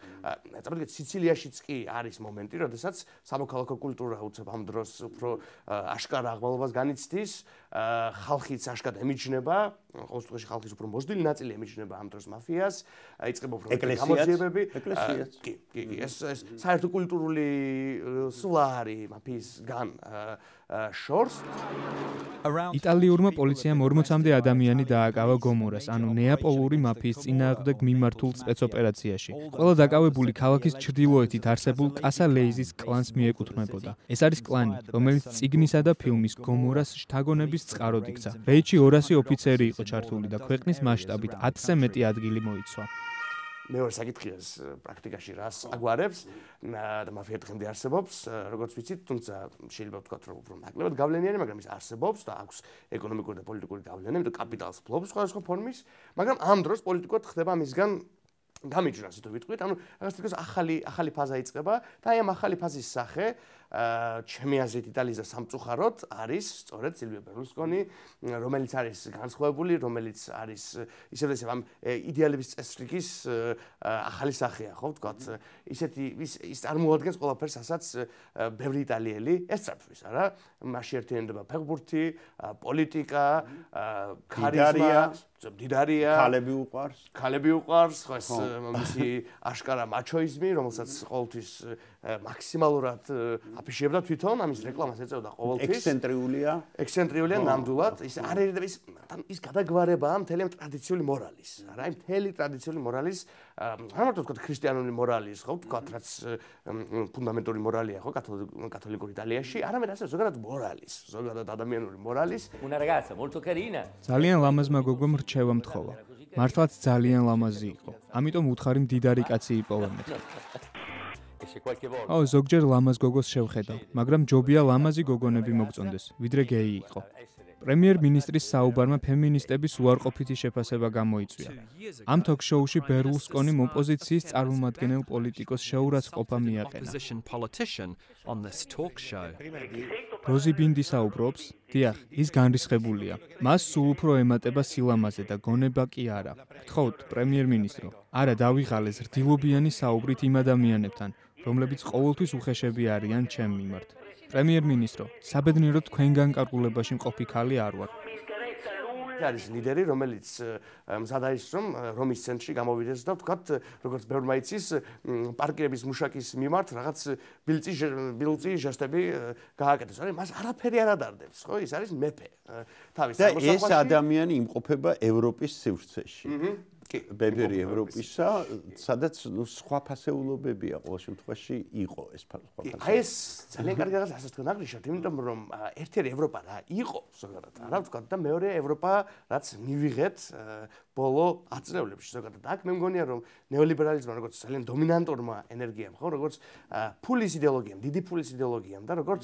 ეცადეთ სიცილიაშიც კი არის მომენტი, როდესაც სამოქალაქო კულტურა უცებ ამ დროს უფრო აშკარა აღმავლობას განიცდის, ხალხიც აშკარად ემიჯნება, ყოველ შემთხვევაში ხალხის უფრო მოსდილი ნაწილი ემიჯნება ამ დროს მაფიას, აიწყება უფრო გამოძიებები. ეკლესიაც. კი, კი, ეს ეს საერთო კულტურული სულა არის მაფიისგან შორს. იტალიურმა პოლიციამ 40-მდე ადამიანი დააკავა გომორას, ანუ ნეაპოლური მაფიის წინააღმდეგ მიმართულ სპეცოპერაციაში. ყველა დაკავებული ქალაქის ჩრდილოეთით არსებულ კასალეიზის კლანს მიეკუთვნებოდა. ეს არის კლანი, რომელიც ციგნისა და ფილმის გომორას შთაგონების წყაროდ იქცა. რეიჩი 200 ოფიცერი იყო ჩართული და ქვეყნის მასშტაბით 10-ზე მეტი ადგილი მოიცვა. მეორე საკითხია ეს პრაქტიკაში რას აგვარებს და მაფია დღემდე არსებობს როგორც ვიცით თუმცა შეიძლება ვთქვათ რომ უფრო ნაკლებად გავლენიანი მაგრამ ის არსებობს და აქვს ეკონომიკური და პოლიტიკური გავლენა იმიტომ კაპიტალს ფლობს სხვადასხვა ფორმის მაგრამ ამ დროს პოლიტიკურად ხდება მისგან გამიჯრა ასე თუ ვიტყვით, ანუ რაღაც თქოს ახალი ახალი ფაზა იწყება და აი ამ ახალი ფაზის სახე ჩემი აზრით იტალიის სამწუხაროდ არის სწორედ სილვიო ბერლუსკონი, რომელიც არის განსხვავებული, რომელიც არის ისევ ისევ ამ იდეალების წესრიგის ახალი სახეა, ხო ვთქვათ, ისეთი ის ის წარმოადგენს ყველაფერს, ასაც ბევრი იტალიელი ესწრაფვის, არა? მასში ერთიანდება ფეხბურთი, პოლიტიკა, ქარიზმა, დიდარია, ქალები უყარს. ქალები უყარს, ხო ეს მისი აშკარა მაჩოიზმი, რომელსაც ყოველთვის მაქსიმალურად აფიშირებდა თვითონ, ამის რეკლამას ეწეოდა ყოველთვის. ექსცენტრიულია. ექსცენტრიულია ნამდვილად. ის არ არის ის ის გადაგვარებაა მთელი ამ ტრადიციული მორალის. არა, აი მთელი ტრადიციული მორალის, რა თქმა უნდა, ქრისტიანული მორალის, ხო, თქვათ, რაც ფუნდამენტური მორალია, ხო, კათოლიკურ იტალიაში, არამედ ასე ზოგადად მორალის, ზოგადად ადამიანური მორალის. Una ragazza molto carina. ძალიან ლამაზმა გოგომ რჩევა მთხოვა. მართლაც ძალიან ლამაზი იყო. ამიტომ უთხარი მდიდარი კაცი იპოვა აო, ზოგჯერ ლამაზ გოგოს შევხედავ, მაგრამ ჯობია ლამაზი გოგონები მოგწონდეს, ვიდრე გეი იყო. პრემიერ-მინისტრის საუბარმა ფემინისტების უარყოფითი შეფასება გამოიწვია. ამ ток-შოუში ბერლუსკონიმ ოპოზიციის წარმომადგენელ პოლიტიკოს შეურაცხყოფა მიაყენა. როზი ბინდი საუბრობს, დიახ, ის განრისხებულია. მას სულ უფრო ემატება სილამაზე და გონება კი არა. გთხოვთ, პრემიერ-მინისტრო, არა დავიღალეს რდილობიანი საუბრით იმ ადამიანებთან, რომლებიც ყოველთვის უხეშები არიან ჩემ მიმართ. პრემიერ-მინისტრო, საბედნიეროდ თქვენგან კარგულებაში მყოფი ხალი არ ვარ. არის ლიდერი, რომელიც მზად არის რომ რომის ცენტრში გამოვიდეს და ვთქვათ, როგორც ბევრმა იცის, პარკირების მუშაკის მიმართ რაღაც ბილწი ბილწი ჟესტები გააკეთეს. არის მას არაფერი არ ადარდებს, ხო? ის არის მეფე. თავის სამოსახლოში და ეს ადამიანი იმყოფება ევროპის სივრცეში. აჰა. ბებერი ევროპისა, სადაც ნუ სხვა ფასეულობებია ყოველ შემთხვევაში იყო ეს სხვა ფასეულობები. აი ეს ძალიან კარგი რაღაცა ასე თქვენ აღნიშნეთ, იმიტომ რომ ერთ-ერთი ევროპა რა იყო ზოგადად, რა ვთქვა და მეორე ევროპა რაც მივიღეთ ბოლო აწრევლებში ზოგადად. აქ მე მგონია რომ ნეოლიბერალიზმი როგორც ძალიან დომინანტურმა ენერგიამ, ხო, როგორც ფულის იდეოლოგიამ, დიდი ფულის იდეოლოგიამ და როგორც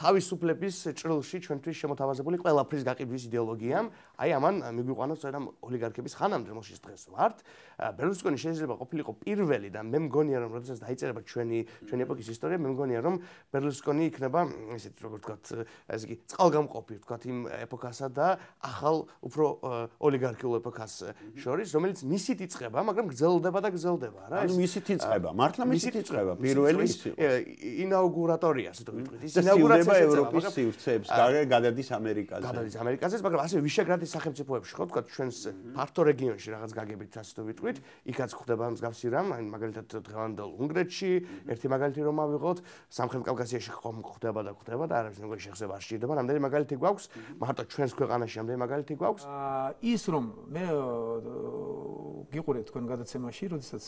თავისუფლების ჭრილში ჩვენთვის შემოთავაზებული ყველაფრის გაყიდვის იდეოლოგიამ, აი ამან მიგვიყვანა სწორედ ამ ოლიგარქების ხანამდე, რომელშიც დღეს ვართ. ბერლუსკონი შეიძლება ყოფილიყო პირველი და მე მგონია რომ როდესაც დაიწერება ჩვენი ჩვენი ეპოქის ისტორია, მე მგონია რომ ბერლუსკონი იქნება ესეთ როგორ ვთქვათ, ესე იგი წყალგამყოფი ვთქვათ იმ ეპოქასა და ახალ უფრო ოლიგარქიულ ეპოქას შორის, რომელიც მისით იწყება, მაგრამ გრძელდება და გრძელდება, რა. ანუ მისით იწყება, მართლა მისით იწყება. პირველი ინაუგურატორია, ასე თუ ვიტყვით. ის ინაუგურაცია ევროპის სივრცეებს, გადადის ამერიკაზე. გადადის ამერიკაზე, მაგრამ ასე ვიშეგრადის სახელმწიფოებში, ხო, თქვა ჩვენს ფართო რეგიონში რაღაც გაგებით, ასე თუ ვიტყვით, იქაც ხდება მსგავსი რამ, აი მაგალითად დღევანდელ უნგრეთში, ერთი მაგალითი რომ ავიღოთ, სამხრეთ კავკასიაში ხომ ხდება და ხდება და არავის ნეგო შეხება არ შეიძლება. რამდენი მაგალითი გვაქვს? მარტო ჩვენს ქვეყანაში რამდენი მაგალითი გვაქვს? აა ის რომ მე გიყურე თქვენ გადაცემაში, როდესაც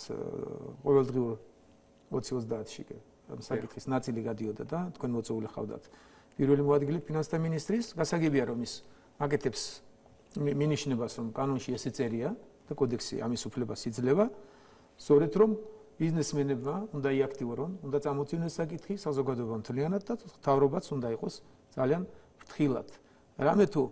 ყოველდღიურ 20-30-ში საკითხის ნაწილი გადიოდა და თქვენ მოწეული ხავდათ. პირველი მოადგილე ფინანსთა მინისტრის, გასაგებია რომ ის აკეთებს მინიშნებას რომ კანონში ესე წერია და კოდექსი ამის უფლებას იძლევა. სწორედ რომ ბიზნესმენებმა უნდა იაქტიურონ, უნდა წამოწივნეს საკითხი საზოგადოებამ მთლიანად და თავრობაც უნდა იყოს ძალიან ფრთხილად. რამე თუ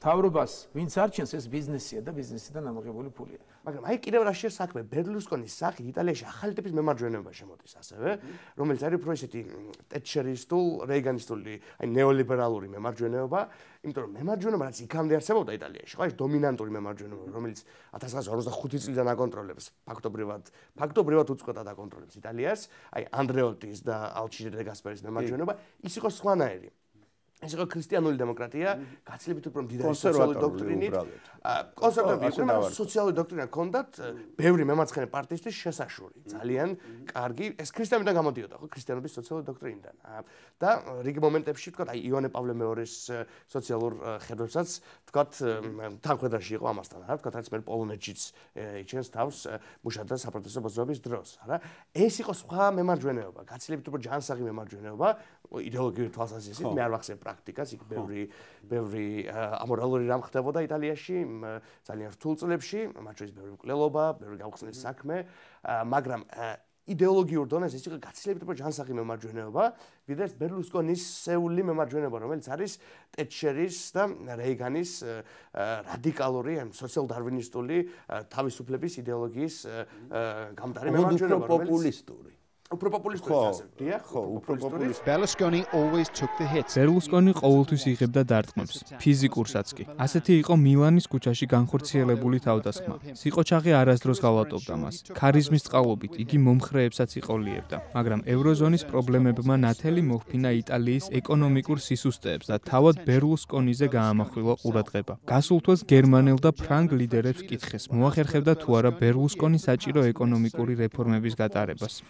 თავრობას ვინც არჩენს ეს ბიზნესია და ბიზნესიდან ამოღებული ფულია. მაგრამ აი კიდევ რა შეიძლება საქმე ბერლუსკონის სახით იტალიაში ახალი ტიპის მემარჯვენეობა შემოდის ასევე, რომელიც არის უფრო ისეთი ტეტჩერისტულ, რეიგანისტული, აი ნეოლიბერალური მემარჯვენეობა, იმიტომ რომ მემარჯვენეობა რაც იქამდე არსებობდა იტალიაში, ხო, ეს დომინანტური მემარჯვენეობა, რომელიც 1945 წლიდან აკონტროლებს ფაქტობრივად, ფაქტობრივად უწყვეტად აკონტროლებს იტალიას, აი ანდრეოტის და ალჩიდე დე გასპერის მემარჯვენეობა, ის იყო სხვანაირი. ეს იყო ქრისტიანული დემოკრატია, გაცილებით უფრო მდიდარი სოციალური დოქტრინით. კონსერვატორები იყვნენ, მაგრამ სოციალური დოქტრინა ჰქონდათ ბევრი მემარცხენე პარტიისთვის შესაშური. ძალიან კარგი, ეს ქრისტიანებიდან გამოდიოდა, ხო, ქრისტიანობის სოციალური დოქტრინიდან. და რიგ მომენტებში, თქვა, აი იონე პავლე მეორის სოციალურ ხედვებსაც, თქვა, თანხმედაში იყო ამასთან, რა, თქვა, რაც მე პოლონეთშიც იჩენს თავს მუშათა საპროტესტო ბრძოლების დროს, რა. ეს იყო სხვა მემარჯვენეობა, გაცილებით უფრო ჯანსაღი მემარჯვენეობა, იდეოლოგიური თვალსაზრისით, მე არ ვახსენებ პრაქტიკას, იქ ბევრი ბევრი ამორალური რამ ხდებოდა იტალიაში ძალიან რთულ წლებში, მათ შორის ბევრი მკვლელობა, ბევრი გავხსნილი საქმე, მაგრამ იდეოლოგიურ დონეზე ის იყო გაცილებით უფრო ჯანსაღი მემარჯვენეობა, ვიდრე ბერლუსკონის სეული მემარჯვენეობა, რომელიც არის ტეტშერის და რეიგანის რადიკალური, სოციალ-დარვინისტული თავისუფლების იდეოლოგიის გამტარი მემარჯვენეობა, რომელიც პოპულისტური უფრო პოპულისტური ასე. დიახ, ხო, უფრო პოპულისტური. Berlusconi always took the hits. Berlusconi ყოველთვის იღებდა დარტყმებს, ფიზიკურსაც კი. ასეთი იყო მილანის ქუჩაში განხორციელებული თავდასხმა. სიყოჩაღი არასდროს გავატობდა მას. ქარიზმის წყალობით იგი მომხრეებსაც იყოლიებდა, მაგრამ ევროზონის პრობლემებმა ნათელი მოხფინა იტალიის ეკონომიკურ სისუსტეებს და თავად Berlusconi-ზე გაამახვილა ყურადღება. გასულ თვეს გერმანელ და ფრანგ ლიდერებს კითხეს, მოახერხებდა თუ არა Berlusconi საჭირო ეკონომიკური რეფორმების გატარებას.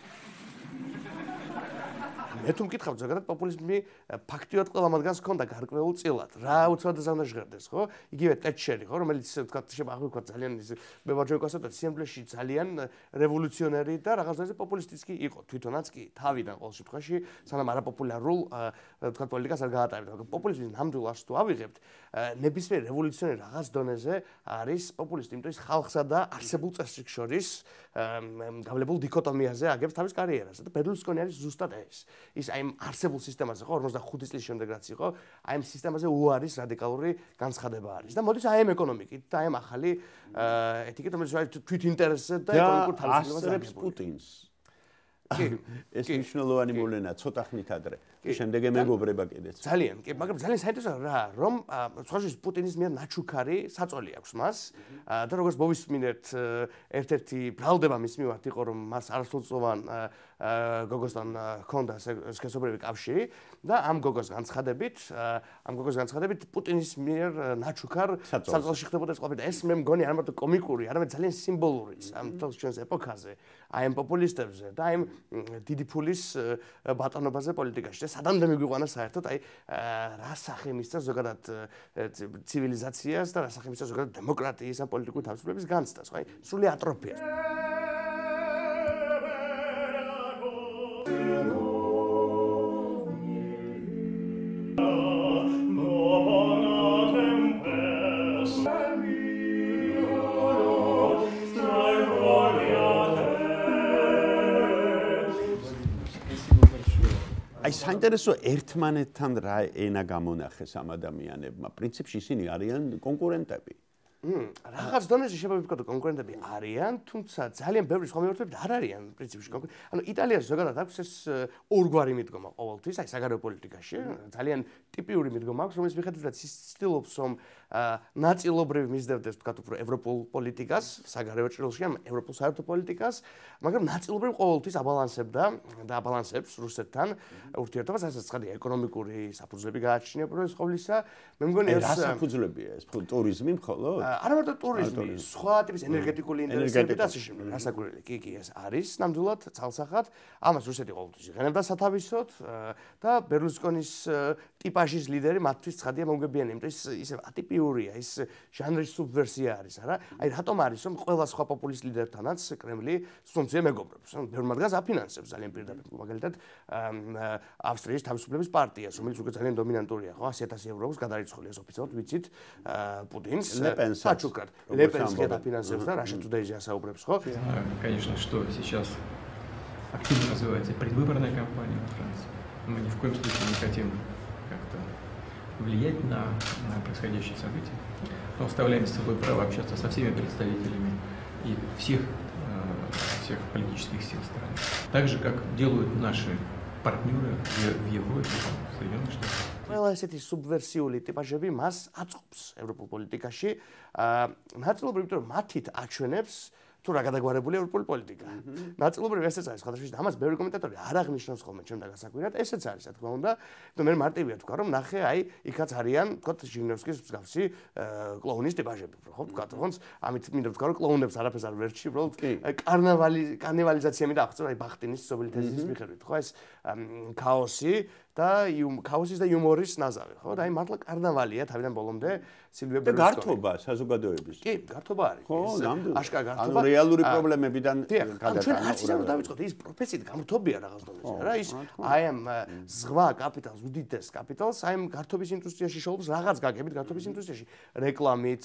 მე თუ მკითხავ ზოგადად პოპულიზმი ფაქტიურად ყველა მათგანს ჰქონდა გარკვეულ წილად. რა უცბად ზავნა ჟღერდეს, ხო? იგივე ტეტშერი, ხო, რომელიც თქვა შეიძლება აღვიქვა ძალიან ის მებაჯოი კონსტიტუცია სიამბლეში ძალიან რევოლუციონერი და რაღაცაზე პოპულისტიც კი იყო. თვითონაც კი თავიდან ყოველ შემთხვევაში სანამ არაპოპულარულ თქვა პოლიტიკას არ გაატარებდა. პოპულიზმის ნამდვილ არს თუ ავიღებთ, ნებისმიერ რევოლუციონერ რაღაც დონეზე არის პოპულისტი, იმიტომ ის ხალხსა და არსებულ წესრიგს შორის გავლებულ დიქოტომიაზე აგებს თავის კარიერას და ბერლუსკონი არის ზუსტად ეს. ის აი არსებულ სისტემაზე ხო 45 წლის შემდეგ რაც იყო, აი ამ სისტემაზე უარის რადიკალური განცხადება არის. და მოდის აი ამ ეკონომიკით და აი ამ ახალი ეთიკით, რომელიც არის თვით ინტერესზე და ეკონომიკურ თავისუფლებას აღებს პუტინს. კი, ეს მნიშვნელოვანი მოვლენაა ცოტა ხნით ადრე. კი, შემდეგ ემეგობრება კიდეც. ძალიან, კი, მაგრამ ძალიან საინტერესოა რა, რომ სხვაშორის პუტინის მიერ ნაჩუქარი საწოლი აქვს მას. და როგორც მოვისმინეთ ერთ-ერთი ბრალდება მის მიმართ იყო რომ მას არასრულწლოვან გოგოსთან ჰქონდა სქესობრივი კავშირი. და ამ გოგოს განცხადებით, ამ გოგოს განცხადებით პუტინის მიერ ნაჩუქარ საწოლში ხდებოდა ეს ყოფილი და ეს მე მგონი არ მარტო კომიკური, არამედ ძალიან სიმბოლურიც ამ თავს ჩვენს ეპოქაზე, აი ამ პოპულისტებზე და აი ამ დიდი ფულის ბატონობაზე პოლიტიკაში. სადამდე მიგვიყვანა საერთოდ აი რა სახე მისცა ზოგადად ცივილიზაციას და რა სახე მისცა ზოგადად დემოკრატიის ან პოლიტიკური თავისუფლების განცდას, ხო? აი სრული ატროფია. აი საინტერესო ერთმანეთთან რა ენა გამონახეს ამ ადამიანებმა. პრინციპში ისინი არიან კონკურენტები. მმ, რაღაც დონეზე შეიძლება ვთქვა, კონკურენტები არიან, თუმცა ძალიან ბევრი სხვა მიმართულებით არ არიან პრინციპში კონკურენტები. ანუ იტალიას ზოგადად აქვს ეს ორგვარი მიდგომა ყოველთვის, აი საგარეო პოლიტიკაში, ძალიან ტიპიური მიდგომა აქვს, რომელიც მიხედვითაც ის ცდილობს, რომ ნაწილობრივ მისდევდეს თქვა უფრო ევროპულ პოლიტიკას, საგარეო ჭრილში ან ევროპულ საერთო პოლიტიკას, მაგრამ ნაწილობრივ ყოველთვის აბალანსებდა და აბალანსებს რუსეთთან ურთიერთობას, ასაც ცხადია ეკონომიკური საფუძვლები გააჩნია პროეს ყოვლისა. მე მგონი ეს რა საფუძვლებია ეს ტურიზმი მხოლოდ? არა მარტო ტურიზმი, სხვა ტიპის ენერგეტიკული ინტერესები და ასე შემდეგ. რასაკვირველი კი კი ეს არის ნამდვილად ცალსახად. ამას რუსეთი ყოველთვის იღენებდა სათავისოდ და ბერლუსკონის ტიპაჟის ლიდერი მათთვის ცხადია მომგებიანი, იმიტომ ის ისე ატიპი აქტიურია ის ჟანრის სუბვერსია არის არა აი რატომ არის რომ ყველა სხვა პოპულისტ ლიდერთანაც კრემლი სუნცია მეგობრობს ანუ ბევრ მაგას აფინანსებს ძალიან პირდაპირ მაგალითად ავსტრიის თავისუფლების პარტიას რომელიც უკვე ძალიან დომინანტურია ხო 100000 ევროს გადარიცხული ეს ოფიციალურად ვიცით პუტინს საჩუქრად ლეპენს გადაფინანსებს და რაშა ტუდეიზე ასაუბრებს ხო конечно что сейчас активно развивается предвыборная кампания во Франции мы ни в коем случае не хотим влиять на, на происходящие события. Мы оставляем с собой право общаться со всеми представителями и всех, э, всех политических сил страны. Так же, как делают наши партнеры в Европе, в Соединенных Штатах. ყველა ესეთი სუბვერსიული ტიპაჟები მას აწყობს ევროპულ პოლიტიკაში. აა ნაწილობრივ იმიტომ რომ მათით აჩვენებს თუ რა გადაგვარებული ევროპული პოლიტიკა. ნაწილობრივ ესეც არის ხალხში და ამას ბევრი კომენტატორი არ აღნიშნავს ხოლმე ჩემ დაგასაკვირად, ესეც არის, რა თქმა უნდა. და მე მარტივია თქვა, რომ ნახე, აი, იქაც არიან, თქო, ჟინევსკის მსგავსი კლოუნის ტიპაჟები, ხო, თქვა, თქონს, ამით მინდა ვთქვა, რომ კლოუნებს არაფერს არ ვერჩი, უბრალოდ კარნავალი, კარნავალიზაცია მინდა აღწევ, აი, ბახტინის სოციალიტეტის მიხედვით, ხო, ეს ქაოსი და ქაოსის და იუმორის ნაზავი, ხო? და აი მართლა კარნავალია თავიდან ბოლომდე სილვია ბერლუსკონი. და გართობა საზოგადოების. კი, გართობა არის. ხო, ნამდვილად. აშკარა გართობა. ანუ რეალური პრობლემებიდან გადატანა. ჩვენ არც ისე დავიწყოთ, ის პროფესიით გამრთობია რაღაც დონეზე, რა ის აი ამ ზღვა კაპიტალს, უდიდეს კაპიტალს, აი ამ გართობის ინდუსტრიაში შოულობს რაღაც გაგებით გართობის ინდუსტრიაში, რეკლამით,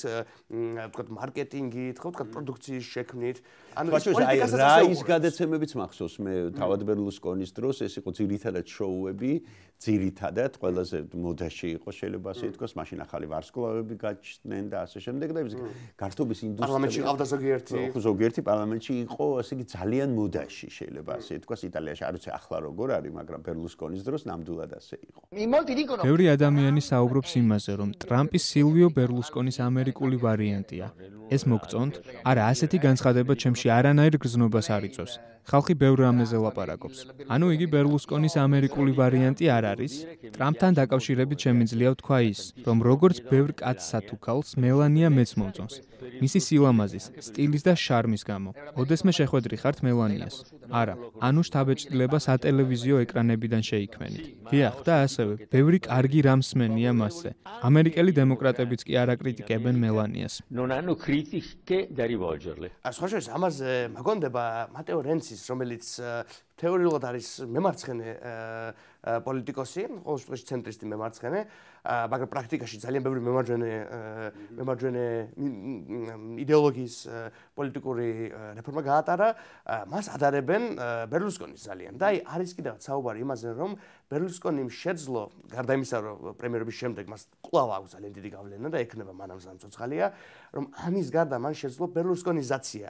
ვთქვათ, მარკეტინგით, ხო, ვთქვათ, პროდუქციის შექმნით. ანუ ის პოლიტიკას რა ის გადაცემებიც მახსოვს მე თავად ბერლუსკონის დროს ეს იყო ძირითადად შოუები ძირითადად ყველაზე მოდაში იყო შეიძლება ასე ითქვას მაშინ ახალი ვარსკვლავები გაჩნდნენ და ასე შემდეგ და ის გართობის ინდუსტრია პარლამენტში ყავდა ზოგიერთი. ზოგიერთი პარლამენტში იყო ასე იგი ძალიან მოდაში შეიძლება ასე ითქვას იტალიაში არ ვიცი ახლა როგორ არის მაგრამ ბერლუსკონის დროს ნამდვილად ასე იყო. ბევრი ადამიანი საუბრობს იმაზე რომ ტრამპი სილვიო ბერლუსკონის ამერიკული ვარიანტია. ეს მოგწონთ არა ასეთი განცხადება ჩემში არანაირ გზნობას არ იწვევს. ხალხი ბევრ რამეზე ლაპარაკობს. ანუ იგი ბერლუსკონის ამერიკული ვარიანტი არ არის. ტრამპთან დაკავშირებით შემიძლია ვთქვა ის, რომ როგორც ბევრ კაცსა თუ ქალს მელანია მეც მომწონს. მისი სილამაზის, სტილის და შარმის გამო. ოდესმე შეხვედრი ხართ მელანიას? არა, ანუ შთაბეჭდილება სატელევიზიო ეკრანებიდან შეიქმენით. დიახ, და ასევე, ბევრი კარგი რამსმენია მასზე. ამერიკელი დემოკრატებიც კი არ აკრიტიკებენ მელანიას. Non hanno critiche da rivolgerle. ასე ხოშე ამაზე მაგონდება მატეო რენცის რომელიც თეორიულად არის მემარცხენე პოლიტიკოსი, ყოველ შემთხვევაში ცენტრისტი მემარცხენე, მაგრამ პრაქტიკაში ძალიან ბევრი მემარჯვენე მემარჯვენე იდეოლოგიის პოლიტიკური რეფორმა გაატარა, მას ადარებენ ბერლუსკონის ძალიან. და აი არის კიდევ საუბარი იმაზე, რომ ბერლუსკონიმ შეძლო, გარდა იმისა, რომ პრემიერობის შემდეგ მას კვლავ აქვს ძალიან დიდი გავლენა და ექნება მანამ სამ ცოცხალია, რომ ამის გარდა მან შეძლო ბერლუსკონიზაცია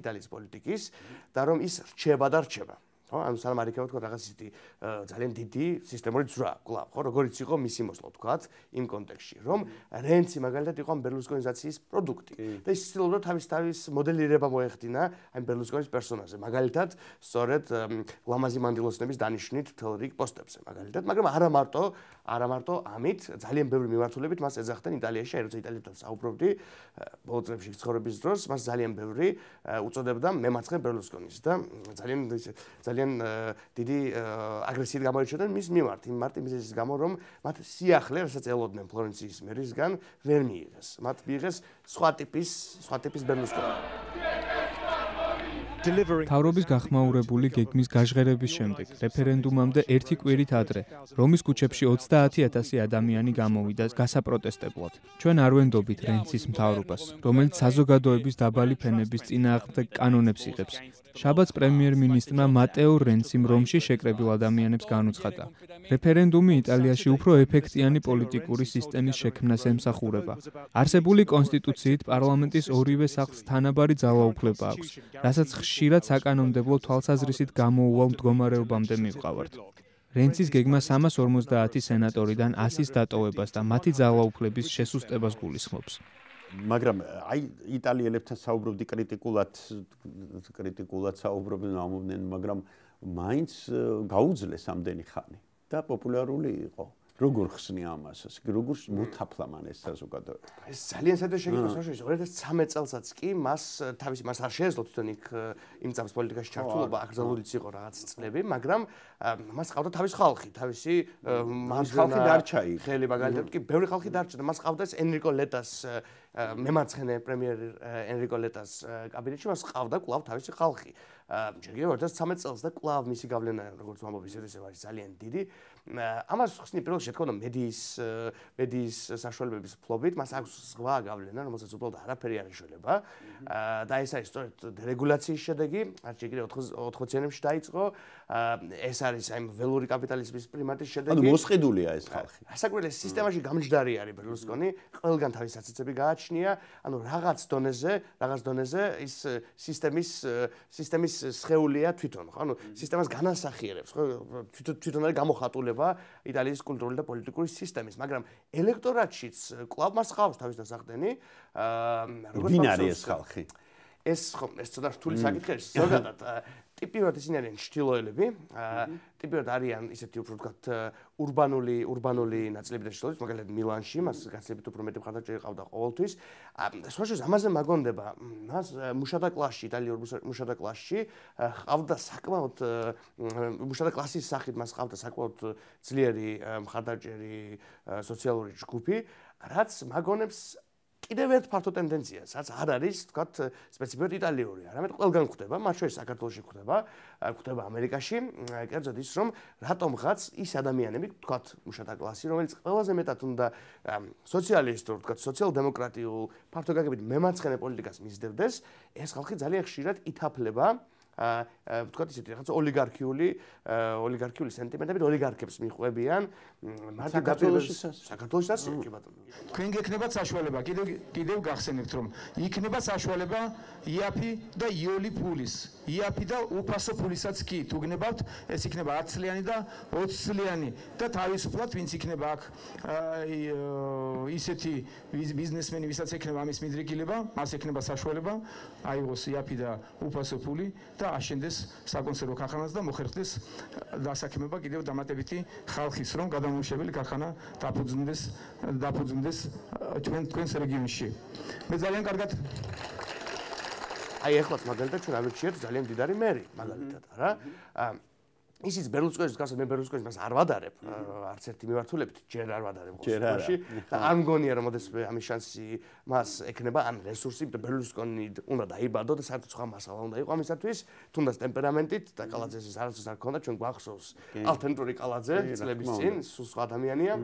იტალიის პოლიტიკის და რომ ის რჩება და რჩება. ხო ანუ სანამ არ იქნება თქო რაღაც ისეთი ძალიან დიდი სისტემური ძვრა კლავ ხო? როგორიც იყო მისი მოსვლა თქვათ იმ კონტექსში რომ რენცი მაგალითად იყო ამ ბერლუსკონიზაციის პროდუქტი და ის ცდილობდა თავის თავის მოდელირება მოეხდინა ამ ბერლუსკონის პერსონაჟზე. მაგალითად სწორედ ლამაზი მანდილოსნების დანიშნით თელ რიგ პოსტებზე მაგალითად მაგრამ არა მარტო არა მარტო ამით ძალიან ბევრი მიმართულებით მას ეძახდნენ იტალიაში აი როცა იტალიასთან საუბრობდი ბოლო წლებში ცხოვრების დროს მას ძალიან ბევრი უწოდებდა მემარცხე ბერლუსკონის და ძალიან ძალიან დიდი აგრესიით გამოირჩეოდნენ მის მიმართ, იმ მარტი მიზეზის გამო, რომ მათ სიახლე, რასაც ელოდნენ ფლორენციის მერისგან, ვერ მიიღეს. მათ მიიღეს სხვა ტიპის, სხვა ტიპის ბერლუსკონი. თავრობის გახმაურებული გეგმის გაჟღერების შემდეგ რეფერენდუმამდე ერთი კვირით ადრე რომის ქუჩებში 30000 ადამიანი გამოვიდა გასაპროტესტებლად. ჩვენ არ ვენდობით რენცის მთავრობას, რომელიც საზოგადოების დაბალი ფენების წინააღმდეგ კანონებს იღებს. შაბათს პრემიერ-მინისტრმა მატეო რენციმ რომში შეკრებილ ადამიანებს განუცხადა. რეფერენდუმი იტალიაში უფრო ეფექტიანი პოლიტიკური სისტემის შექმნას ემსახურება. არსებული კონსტიტუციით პარლამენტის ორივე სახლს თანაბარი ძალაუფლება აქვს, რასაც ხშირად საკანონმდებლო თვალსაზრისით გამოუვალ მდგომარეობამდე მივყავართ. რენცის გეგმა 350 სენატორიდან 100-ის დატოვებას და მათი ძალაუფლების შესუსტებას გულისხმობს. მაგრამ აი იტალიელებთან საუბრობდი კრიტიკულად კრიტიკულად საუბრობდნენ ამობდნენ მაგრამ მაინც გაუძლეს ამდენი ხანი და პოპულარული იყო როგორ ხსნი ამას ასე როგორ მოთაფლა მან ეს საზოგადოება? ეს ძალიან საერთოდ შეგიძლია საშუალო 2013 წელსაც კი მას თავისი მას არ შეეძლო თვითონ იქ იმ წამს პოლიტიკაში ჩართულობა აკრძალულიც იყო რაღაც წლები მაგრამ მას ყავდა თავის ხალხი თავისი ხალხი დარჩა იქ. ხელი მაგალითად კი ბევრი ხალხი დარჩა და მას ყავდა ეს ენრიკო ლეტას მემარცხენე პრემიერ ენრიკო ლეტას კაბინეტში მას ყავდა კვლავ თავისი ხალხი. ჯერ 2013 წელს და კვლავ მისი გავლენა როგორც ვამბობ ისე ისე არის ძალიან დიდი. ამას ხსნი პირველ შეთქონა მედიის მედიის საშუალებების ფლობით მას აქვს სხვა გავლენა რომელსაც უბრალოდ არაფერი არ ეშველება და ეს არის სწორედ დერეგულაციის შედეგი არ შეიძლება 80-იანებში დაიწყო. ეს არის აი ველური კაპიტალიზმის პრიმატის შედეგი. ანუ მოსყიდულია ეს ხალხი. ასაკურელი სისტემაში გამჯდარი არის ბერლუსკონი ყველგან თავის საცეცები გააჩნია ანუ რაღაც დონეზე რაღაც დონეზე ის სისტემის სისტემის სხეულია თვითონ ხო ანუ სისტემას განასახიერებს ხო თვითონ არის გამოხატულება იტალიის კულტურული და პოლიტიკური სისტემის, მაგრამ ელექტორატშიც კლავ მას ხავს თავის დასახდენი. აა როგორ ვინ არის ეს ხალხი? ეს ხომ ეს ცოტა რთული საკითხია, ზოგადად ტიპიურად ისინი არიან ჩრდილოელები, ტიპიურად არიან ისეთი უფრო ვთქვათ ურბანული urbanული ნაწილები და ჩრდილოეთის, მაგალითად მილანში, მას განსაკუთრებით უფრო მეტი მხარდაჭერა ყავდა ყოველთვის. სხვაშორის ამაზე მაგონდება, მას э, მუშათა კლასში, იტალიურ მუშათა კლასში э, ყავდა საკმაოდ э, მუშათა კლასის სახით მას ყავდა საკმაოდ ძლიერი მხარდაჭერი სოციალური ჯგუფი, რაც მაგონებს კიდევ ერთ ფართო ტენდენციას, რაც არ არის, თქვათ, სპეციფიკურად იტალიური, არამედ ყველგან ხდება, მათ შორის საქართველოში ხდება, ხდება ამერიკაში, კერძოდ ის, რომ რატომღაც ის ადამიანები, თქვათ, მუშათა კლასი, რომელიც ყველაზე მეტად უნდა სოციალისტურ, თქვათ, სოციალ-დემოკრატიულ, ფართო გაგებით მემარცხენე პოლიტიკას მისდევდეს, ეს ხალხი ძალიან ხშირად ითაფლება ვთქვათ ისეთი რაღაცა ოლიგარქიული ოლიგარქიული სენტიმენტებით ოლიგარქებს მიყვებიან მარტო საქართველოშიც საქართველოშიც კი ბატონო. თქვენ გეკნებათ საშუალება. კიდევ კიდევ გახსენებთ რომ იქნება საშუალება იაფი და იოლი ფულის. იაფი და უფასო ფულისაც კი თუ გნებავთ ეს იქნება 10 წლიანი და 20 წლიანი და თავისუფლად ვინც იქნება აქ ისეთი ბიზნესმენი ვისაც ექნება ამის მიდრეკილება მას ექნება საშუალება. აიღოს იაფი და უფასო ფული და და აშენდეს საკონსერვო ქარხანას და მოხერხდეს დასაქმება კიდევ დამატებითი ხალხის რომ გადამამუშავებელი ქარხანა დაფუძნდეს დაფუძნდეს ჩვენ თქვენს რეგიონში. მე ძალიან კარგად აი ეხლა მაგალითად ჩვენ ამერჩიეთ ძალიან დიდარი მერი მაგალითად რა ისიც ბერლუსკონის გასა მე ბერლუსკონის მას არ ვადარებ არც ერთი მიმართულებით ჯერ არ ვადარებ ხოლმე და არ მგონია რომ მოდეს ამის შანსი მას ეკნება ან რესურსი ბერლუსკონი უნდა დაიბადო და საერთოდ სხვა მასალა უნდა იყოს ამისათვის. თუნდაც ტემპერამენტით და კალაძეს არასდროს არ ქონდა ჩვენ გვახსოვს ალთენტური კალაძე წლების წინ სულ სხვა ადამიანია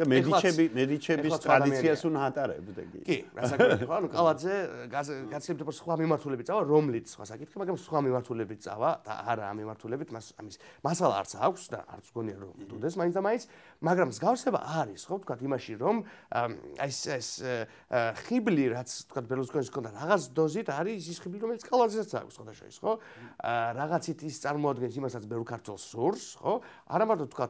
და მედიჩები მედიჩების ტრადიციას უნდა ატარებდე კი. კი, რასაკვირველია, ანუ კალაძე გაცილებით უფრო სხვა მიმართულებით წავა, რომლიც სხვა საკითხი, მაგრამ სხვა მიმართულებით წავა და არა ამ მიმართულებით, მას ამის მასალა არც აქვს და არც გონია რომ დუდეს მაინც და მაინც, მაგრამ მსგავსება არის, ხო, თქვა იმაში, რომ აი ეს ეს ხიბლი, რაც თქვა ბერლუსკონის ჰქონდა რაღაც დოზით, არის ის ხიბლი, რომელიც კალაძესაც აქვს, ხო და შეიძლება, ხო? რაღაცით ის წარმოადგენს იმასაც ბევრ ქართულს სურს, ხო? არა მარტო თქვა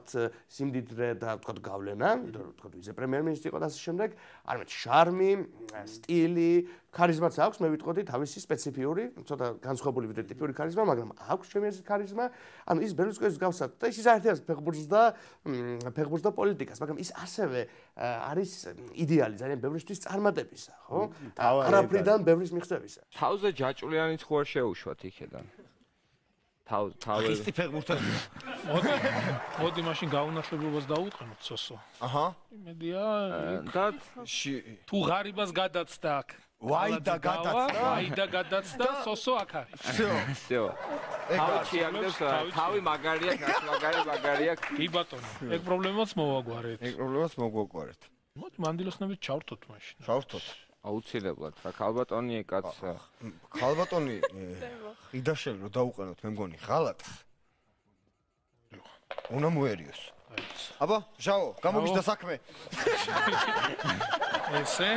სიმდიდრე და თქვა გავლენა, რომ თქო ვიზე პრემიერ-მინისტრი იყო და ასე შემდეგ, არამედ შარმი, სტილი, ქარიზმაც აქვს, მე ვიტყოდი თავისი სპეციფიური, ცოტა განსხვავებული ვიდრე ტიპური ქარიზმა, მაგრამ აქვს ჩემი ეს ქარიზმა. ანუ ის ბერლუსკონის გავსად და ის ისაერთებს ფეხბურთს და ფეხბურთს და პოლიტიკას, მაგრამ ის ასევე არის idеალი ძალიან ბევრისთვის წარმატებისა, ხო? არაფრიდან ბევრის მიღწევისა. თავზე ჯაჭულიანიც ხო არ შეუშვათ იქედან? თავ თავ ხისტი ფეხბურთელი. მოდი მოდი მაშინ გაუნახლებობას დაუყენოთ სოსო. აჰა. იმედია და თუ ღარიბას გადაცდა აქ. ვაი და გადაცდა. ვაი და გადაცდა სოსო აქ არის. всё. всё. თავი შეაგდებს თავი მაგარია, მაგარი მაგარია. კი ბატონო. ეგ პრობლემაც მოვაგვარეთ. ეგ პრობლემაც მოვაგვარეთ. მოდი მანდილოსნებით ჩავრთოთ მაშინ. ჩავრთოთ. აუცილებლად რა ქალბატონი კაცსა ქალბატონი იდაშელი რომ დაუყენოთ მე მგონი ღალატს უნდა მოერიოს აბა ჟაო გამოგიშდა საქმე. ესე?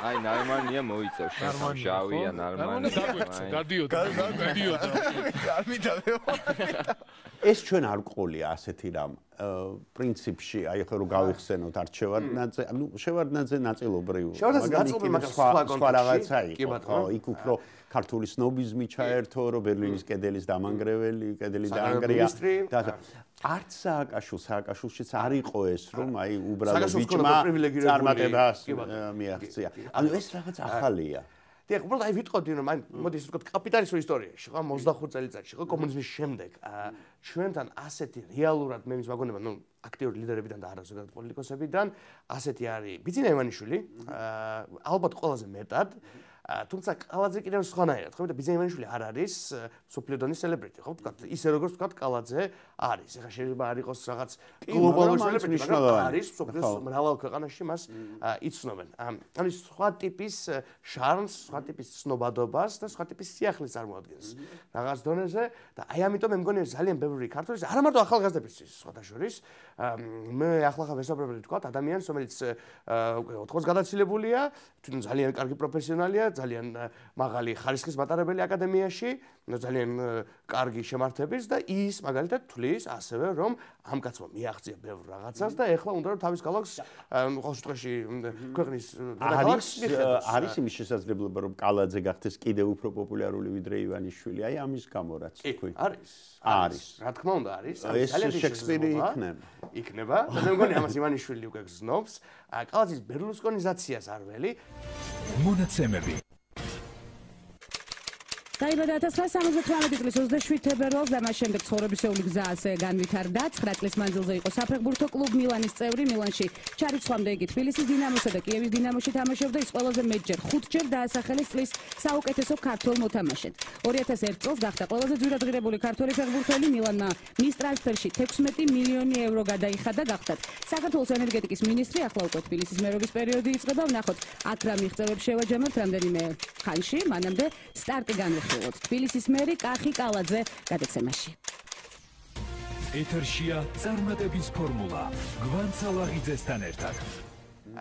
აი ნორმალია მოიწევ შავია ნორმალია გადიოდა გადიოდა. არ მიდავე. ეს ჩვენ არ ყოლია ასეთი რამ. პრინციპში აი ხო რომ გავიხსენოთ არჩევადნაძე ანუ შევარდნაძე ნაწილობრივ. მაგრამ სხვა სხვა რაღაცა იყო ხო? იქ უფრო ქართული სნობიზმი ჩაერთო რომ ბერლინის კედელის დამანგრეველი კედელი დაანგრია და არც სააკაშვილ სააკაშვილშიც არ იყო ეს რომ აი უბრალოდ ბიჭმა წარმატებას მიაღწია. ანუ ეს რაღაც ახალია. დიახ, უბრალოდ აი ვიტყოდი რომ აი მოდი ისე ვთქვათ კაპიტალისტურ ისტორიაში, ხო, 25 წელიწადში, ხო, კომუნიზმის შემდეგ, ჩვენთან ასეთი რეალურად მე მის ვაგონება, ნუ აქტიური ლიდერებიდან და არა ზოგადად პოლიტიკოსებიდან, ასეთი არის ბიძინა ივანიშვილი, ალბათ ყველაზე მეტად თუმცა კალაძე კიდევ სხვანაირად ხო? და ბიზნესმენი არ არის სოფლიოდონის სელებრიტი ხო? თქვა ისე როგორც თქვა კალაძე არის. ეხა შეიძლება არ იყოს რაღაც გლობალური სელებრიტი მაგრამ არის სოფლიოს მრავალ ქვეყანაში მას იცნობენ. ანუ სხვა ტიპის შარმს სხვა ტიპის ცნობადობას და სხვა ტიპის სიახლის წარმოადგენს. რაღაც დონეზე და აი ამიტომ მე მგონი ძალიან ბევრი ქართული არა მარტო ახალგაზრდებისთვის სხვათა შორის. მე ახლა ხა ვესაუბრებ თქვა ადამიანს რომელიც უკვე 80-ს გადაცილებულია თვითონ ძალიან კარგი პროფესიონალია ძალიან მაღალი ხარისხის მატარებელი აკადემიაში, ძალიან კარგი შემართების და ის მაგალითად თulis ასევე რომ ამ კაცმა მიაღწია ბევრ რაღაცას და ეხლა უნდა რომ თავის ქალაქს ყოველ შემთხვევაში ქვეყნის არის არის იმის შესაძლებლობა რომ კალაძე გახდეს კიდევ უფრო პოპულარული ვიდრე ივანიშვილი. აი ამის გამო რაც თქვი. არის არის. რა თქმა უნდა არის. ძალიან შექსპირი იქნება. იქნება. და მე მგონი ამას ივანიშვილი უკვე გზნობს. კალაძის ბერლუსკონიზაციას არ ველი. მონაცემები დაიბადა 1978 წლის 27 თებერვალს და მას შემდეგ ცხოვრებისეული გზა ასე განვითარდა. 9 წლის მანძილზე იყო საფეხბურთო კლუბ მილანის წევრი მილანში. ჩარიცხვამდე იგი თბილისის დინამოსა და კიევის დინამოში თამაშობდა ის ყველაზე მეტჯერ 5 ჯერ დაასახელეს წლის საუკეთესო ქართველ მოთამაშედ. 2001 წელს გახდა ყველაზე ძვირადღირებული ქართველი ფეხბურთელი მილანმა მის ტრანსფერში 16 მილიონი ევრო გადაიხადა გახდათ. საქართველოს ენერგეტიკის მინისტრი ახლა უკვე თბილისის მერობის პერიოდი იწყება. ვნახოთ აქ რა მიღწევებს შევაჯამოთ რამდენიმე ხანში. მანამდე სტარტი განვიხილოთ. განხილოთ. თბილისის მერი კახი კალაძე გადაცემაში. ეთერშია წარმატების ფორმულა. გვანცალაღიძესთან ერთად.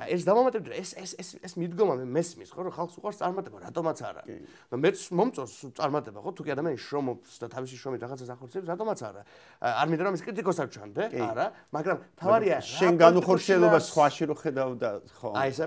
ეს დამამატებდა ეს ეს ეს ეს მიდგომა მე მესმის ხო რომ ხალხს უყარს წარმატება რატომაც არა. და მეც მომწონს წარმატება ხო თუ კი ადამიანი შრომობს და თავისი შრომით რაღაცას ახორციელებს რატომაც არა? არ მინდა რომ ის კრიტიკოს აღჩვანდე არა მაგრამ თავარია შენ განუხორციელობა სხვაში რო ხედავ და ხო. აი ესა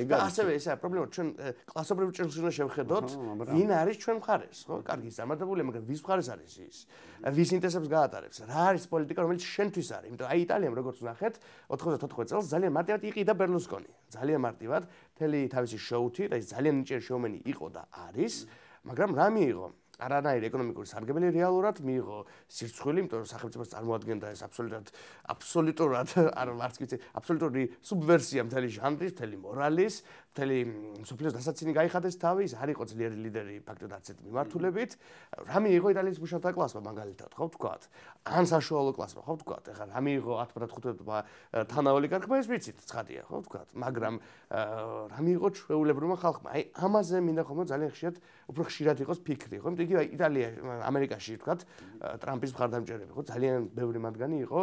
ეგ ასევე ესა პრობლემა ჩვენ კლასობრივ ჭრილს უნდა შევხედოთ ვინ არის ჩვენ მხარეს ხო? კარგი წარმატებული მაგრამ ვის მხარეს არის ის? ვის ინტერესებს გაატარებს? რა არის პოლიტიკა რომელიც შენთვის არის? იმიტომ აი იტალიამ როგორც ნახეთ 94 წელს ძალიან მარტივად იყიდა ბერლუსკონი. ძალიან მარტივად თელი თავისი შოუთი და ის ძალიან ნიჭიერი შოუმენი იყო და არის მაგრამ რა მიიღო არანაირი ეკონომიკური სარგებელი რეალურად მიიღო სირცხვილი, იმიტომ რომ სახელმწიფოს წარმოადგენდა ეს აბსოლუტურად აბსოლუტურად არ ვარც ვიცი, აბსოლუტური სუბვერსია მთელი ჟანრის, მთელი მორალის, მთელი სოფლიოს დასაცინი გაიხადეს თავი, ის არ იყო ძლიერი ლიდერი ფაქტობრივად არც ერთ მიმართულებით. რა მიიღო იტალიის მუშათა კლასმა მაგალითად, ხო ვთქვათ? ან საშუალო კლასმა, ხო ვთქვათ? ეხლა რა მიიღო 10-15-მა თანაოლი კარგმა ეს ვიცით, ცხადია, ხო ვთქვათ? მაგრამ რა მიიღო ჩვეულებრივმა ხალხმა? აი ამაზე მინდა ხომ ძალიან ხშირად უფრო ხშირად იყოს ფიქრი, ხო? იმიტომ იგი იტალია, ამერიკაში ვთქვათ, ტრამპის მხარდამჭერები, ხო? ძალიან ბევრი მათგანი იყო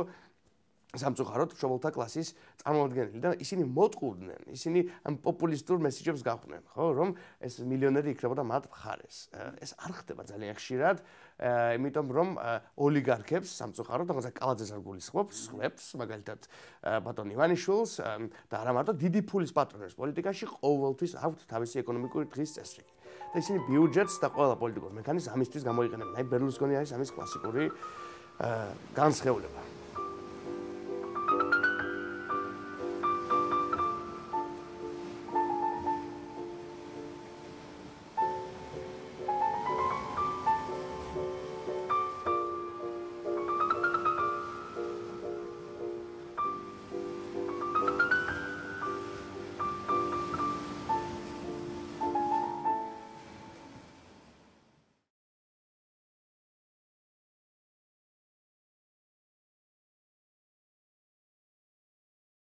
სამწუხაროდ მშობელთა კლასის წარმომადგენელი და ისინი მოტყუდნენ, ისინი ამ პოპულისტურ მესიჯებს გახვდნენ, ხო, რომ ეს მილიონერი იქნებოდა მათ მხარეს. ეს არ ხდება ძალიან ხშირად, იმიტომ რომ ოლიგარქებს სამწუხაროდ, თუმცა კალაძეს არ გულისხმობს, ხმებს, მაგალითად ბატონ ივანიშვილს და არა მარტო დიდი ფულის პატრონებს პოლიტიკაში ყოველთვის აქვთ თავისი ეკონომიკური დღის წესრიგი. და ისინი ბიუჯეტს და ყველა პოლიტიკურ მექანიზმს ამისთვის გამოიყენებენ. აი ბერლუსკონი არის ამის კლასიკური განსხეულება.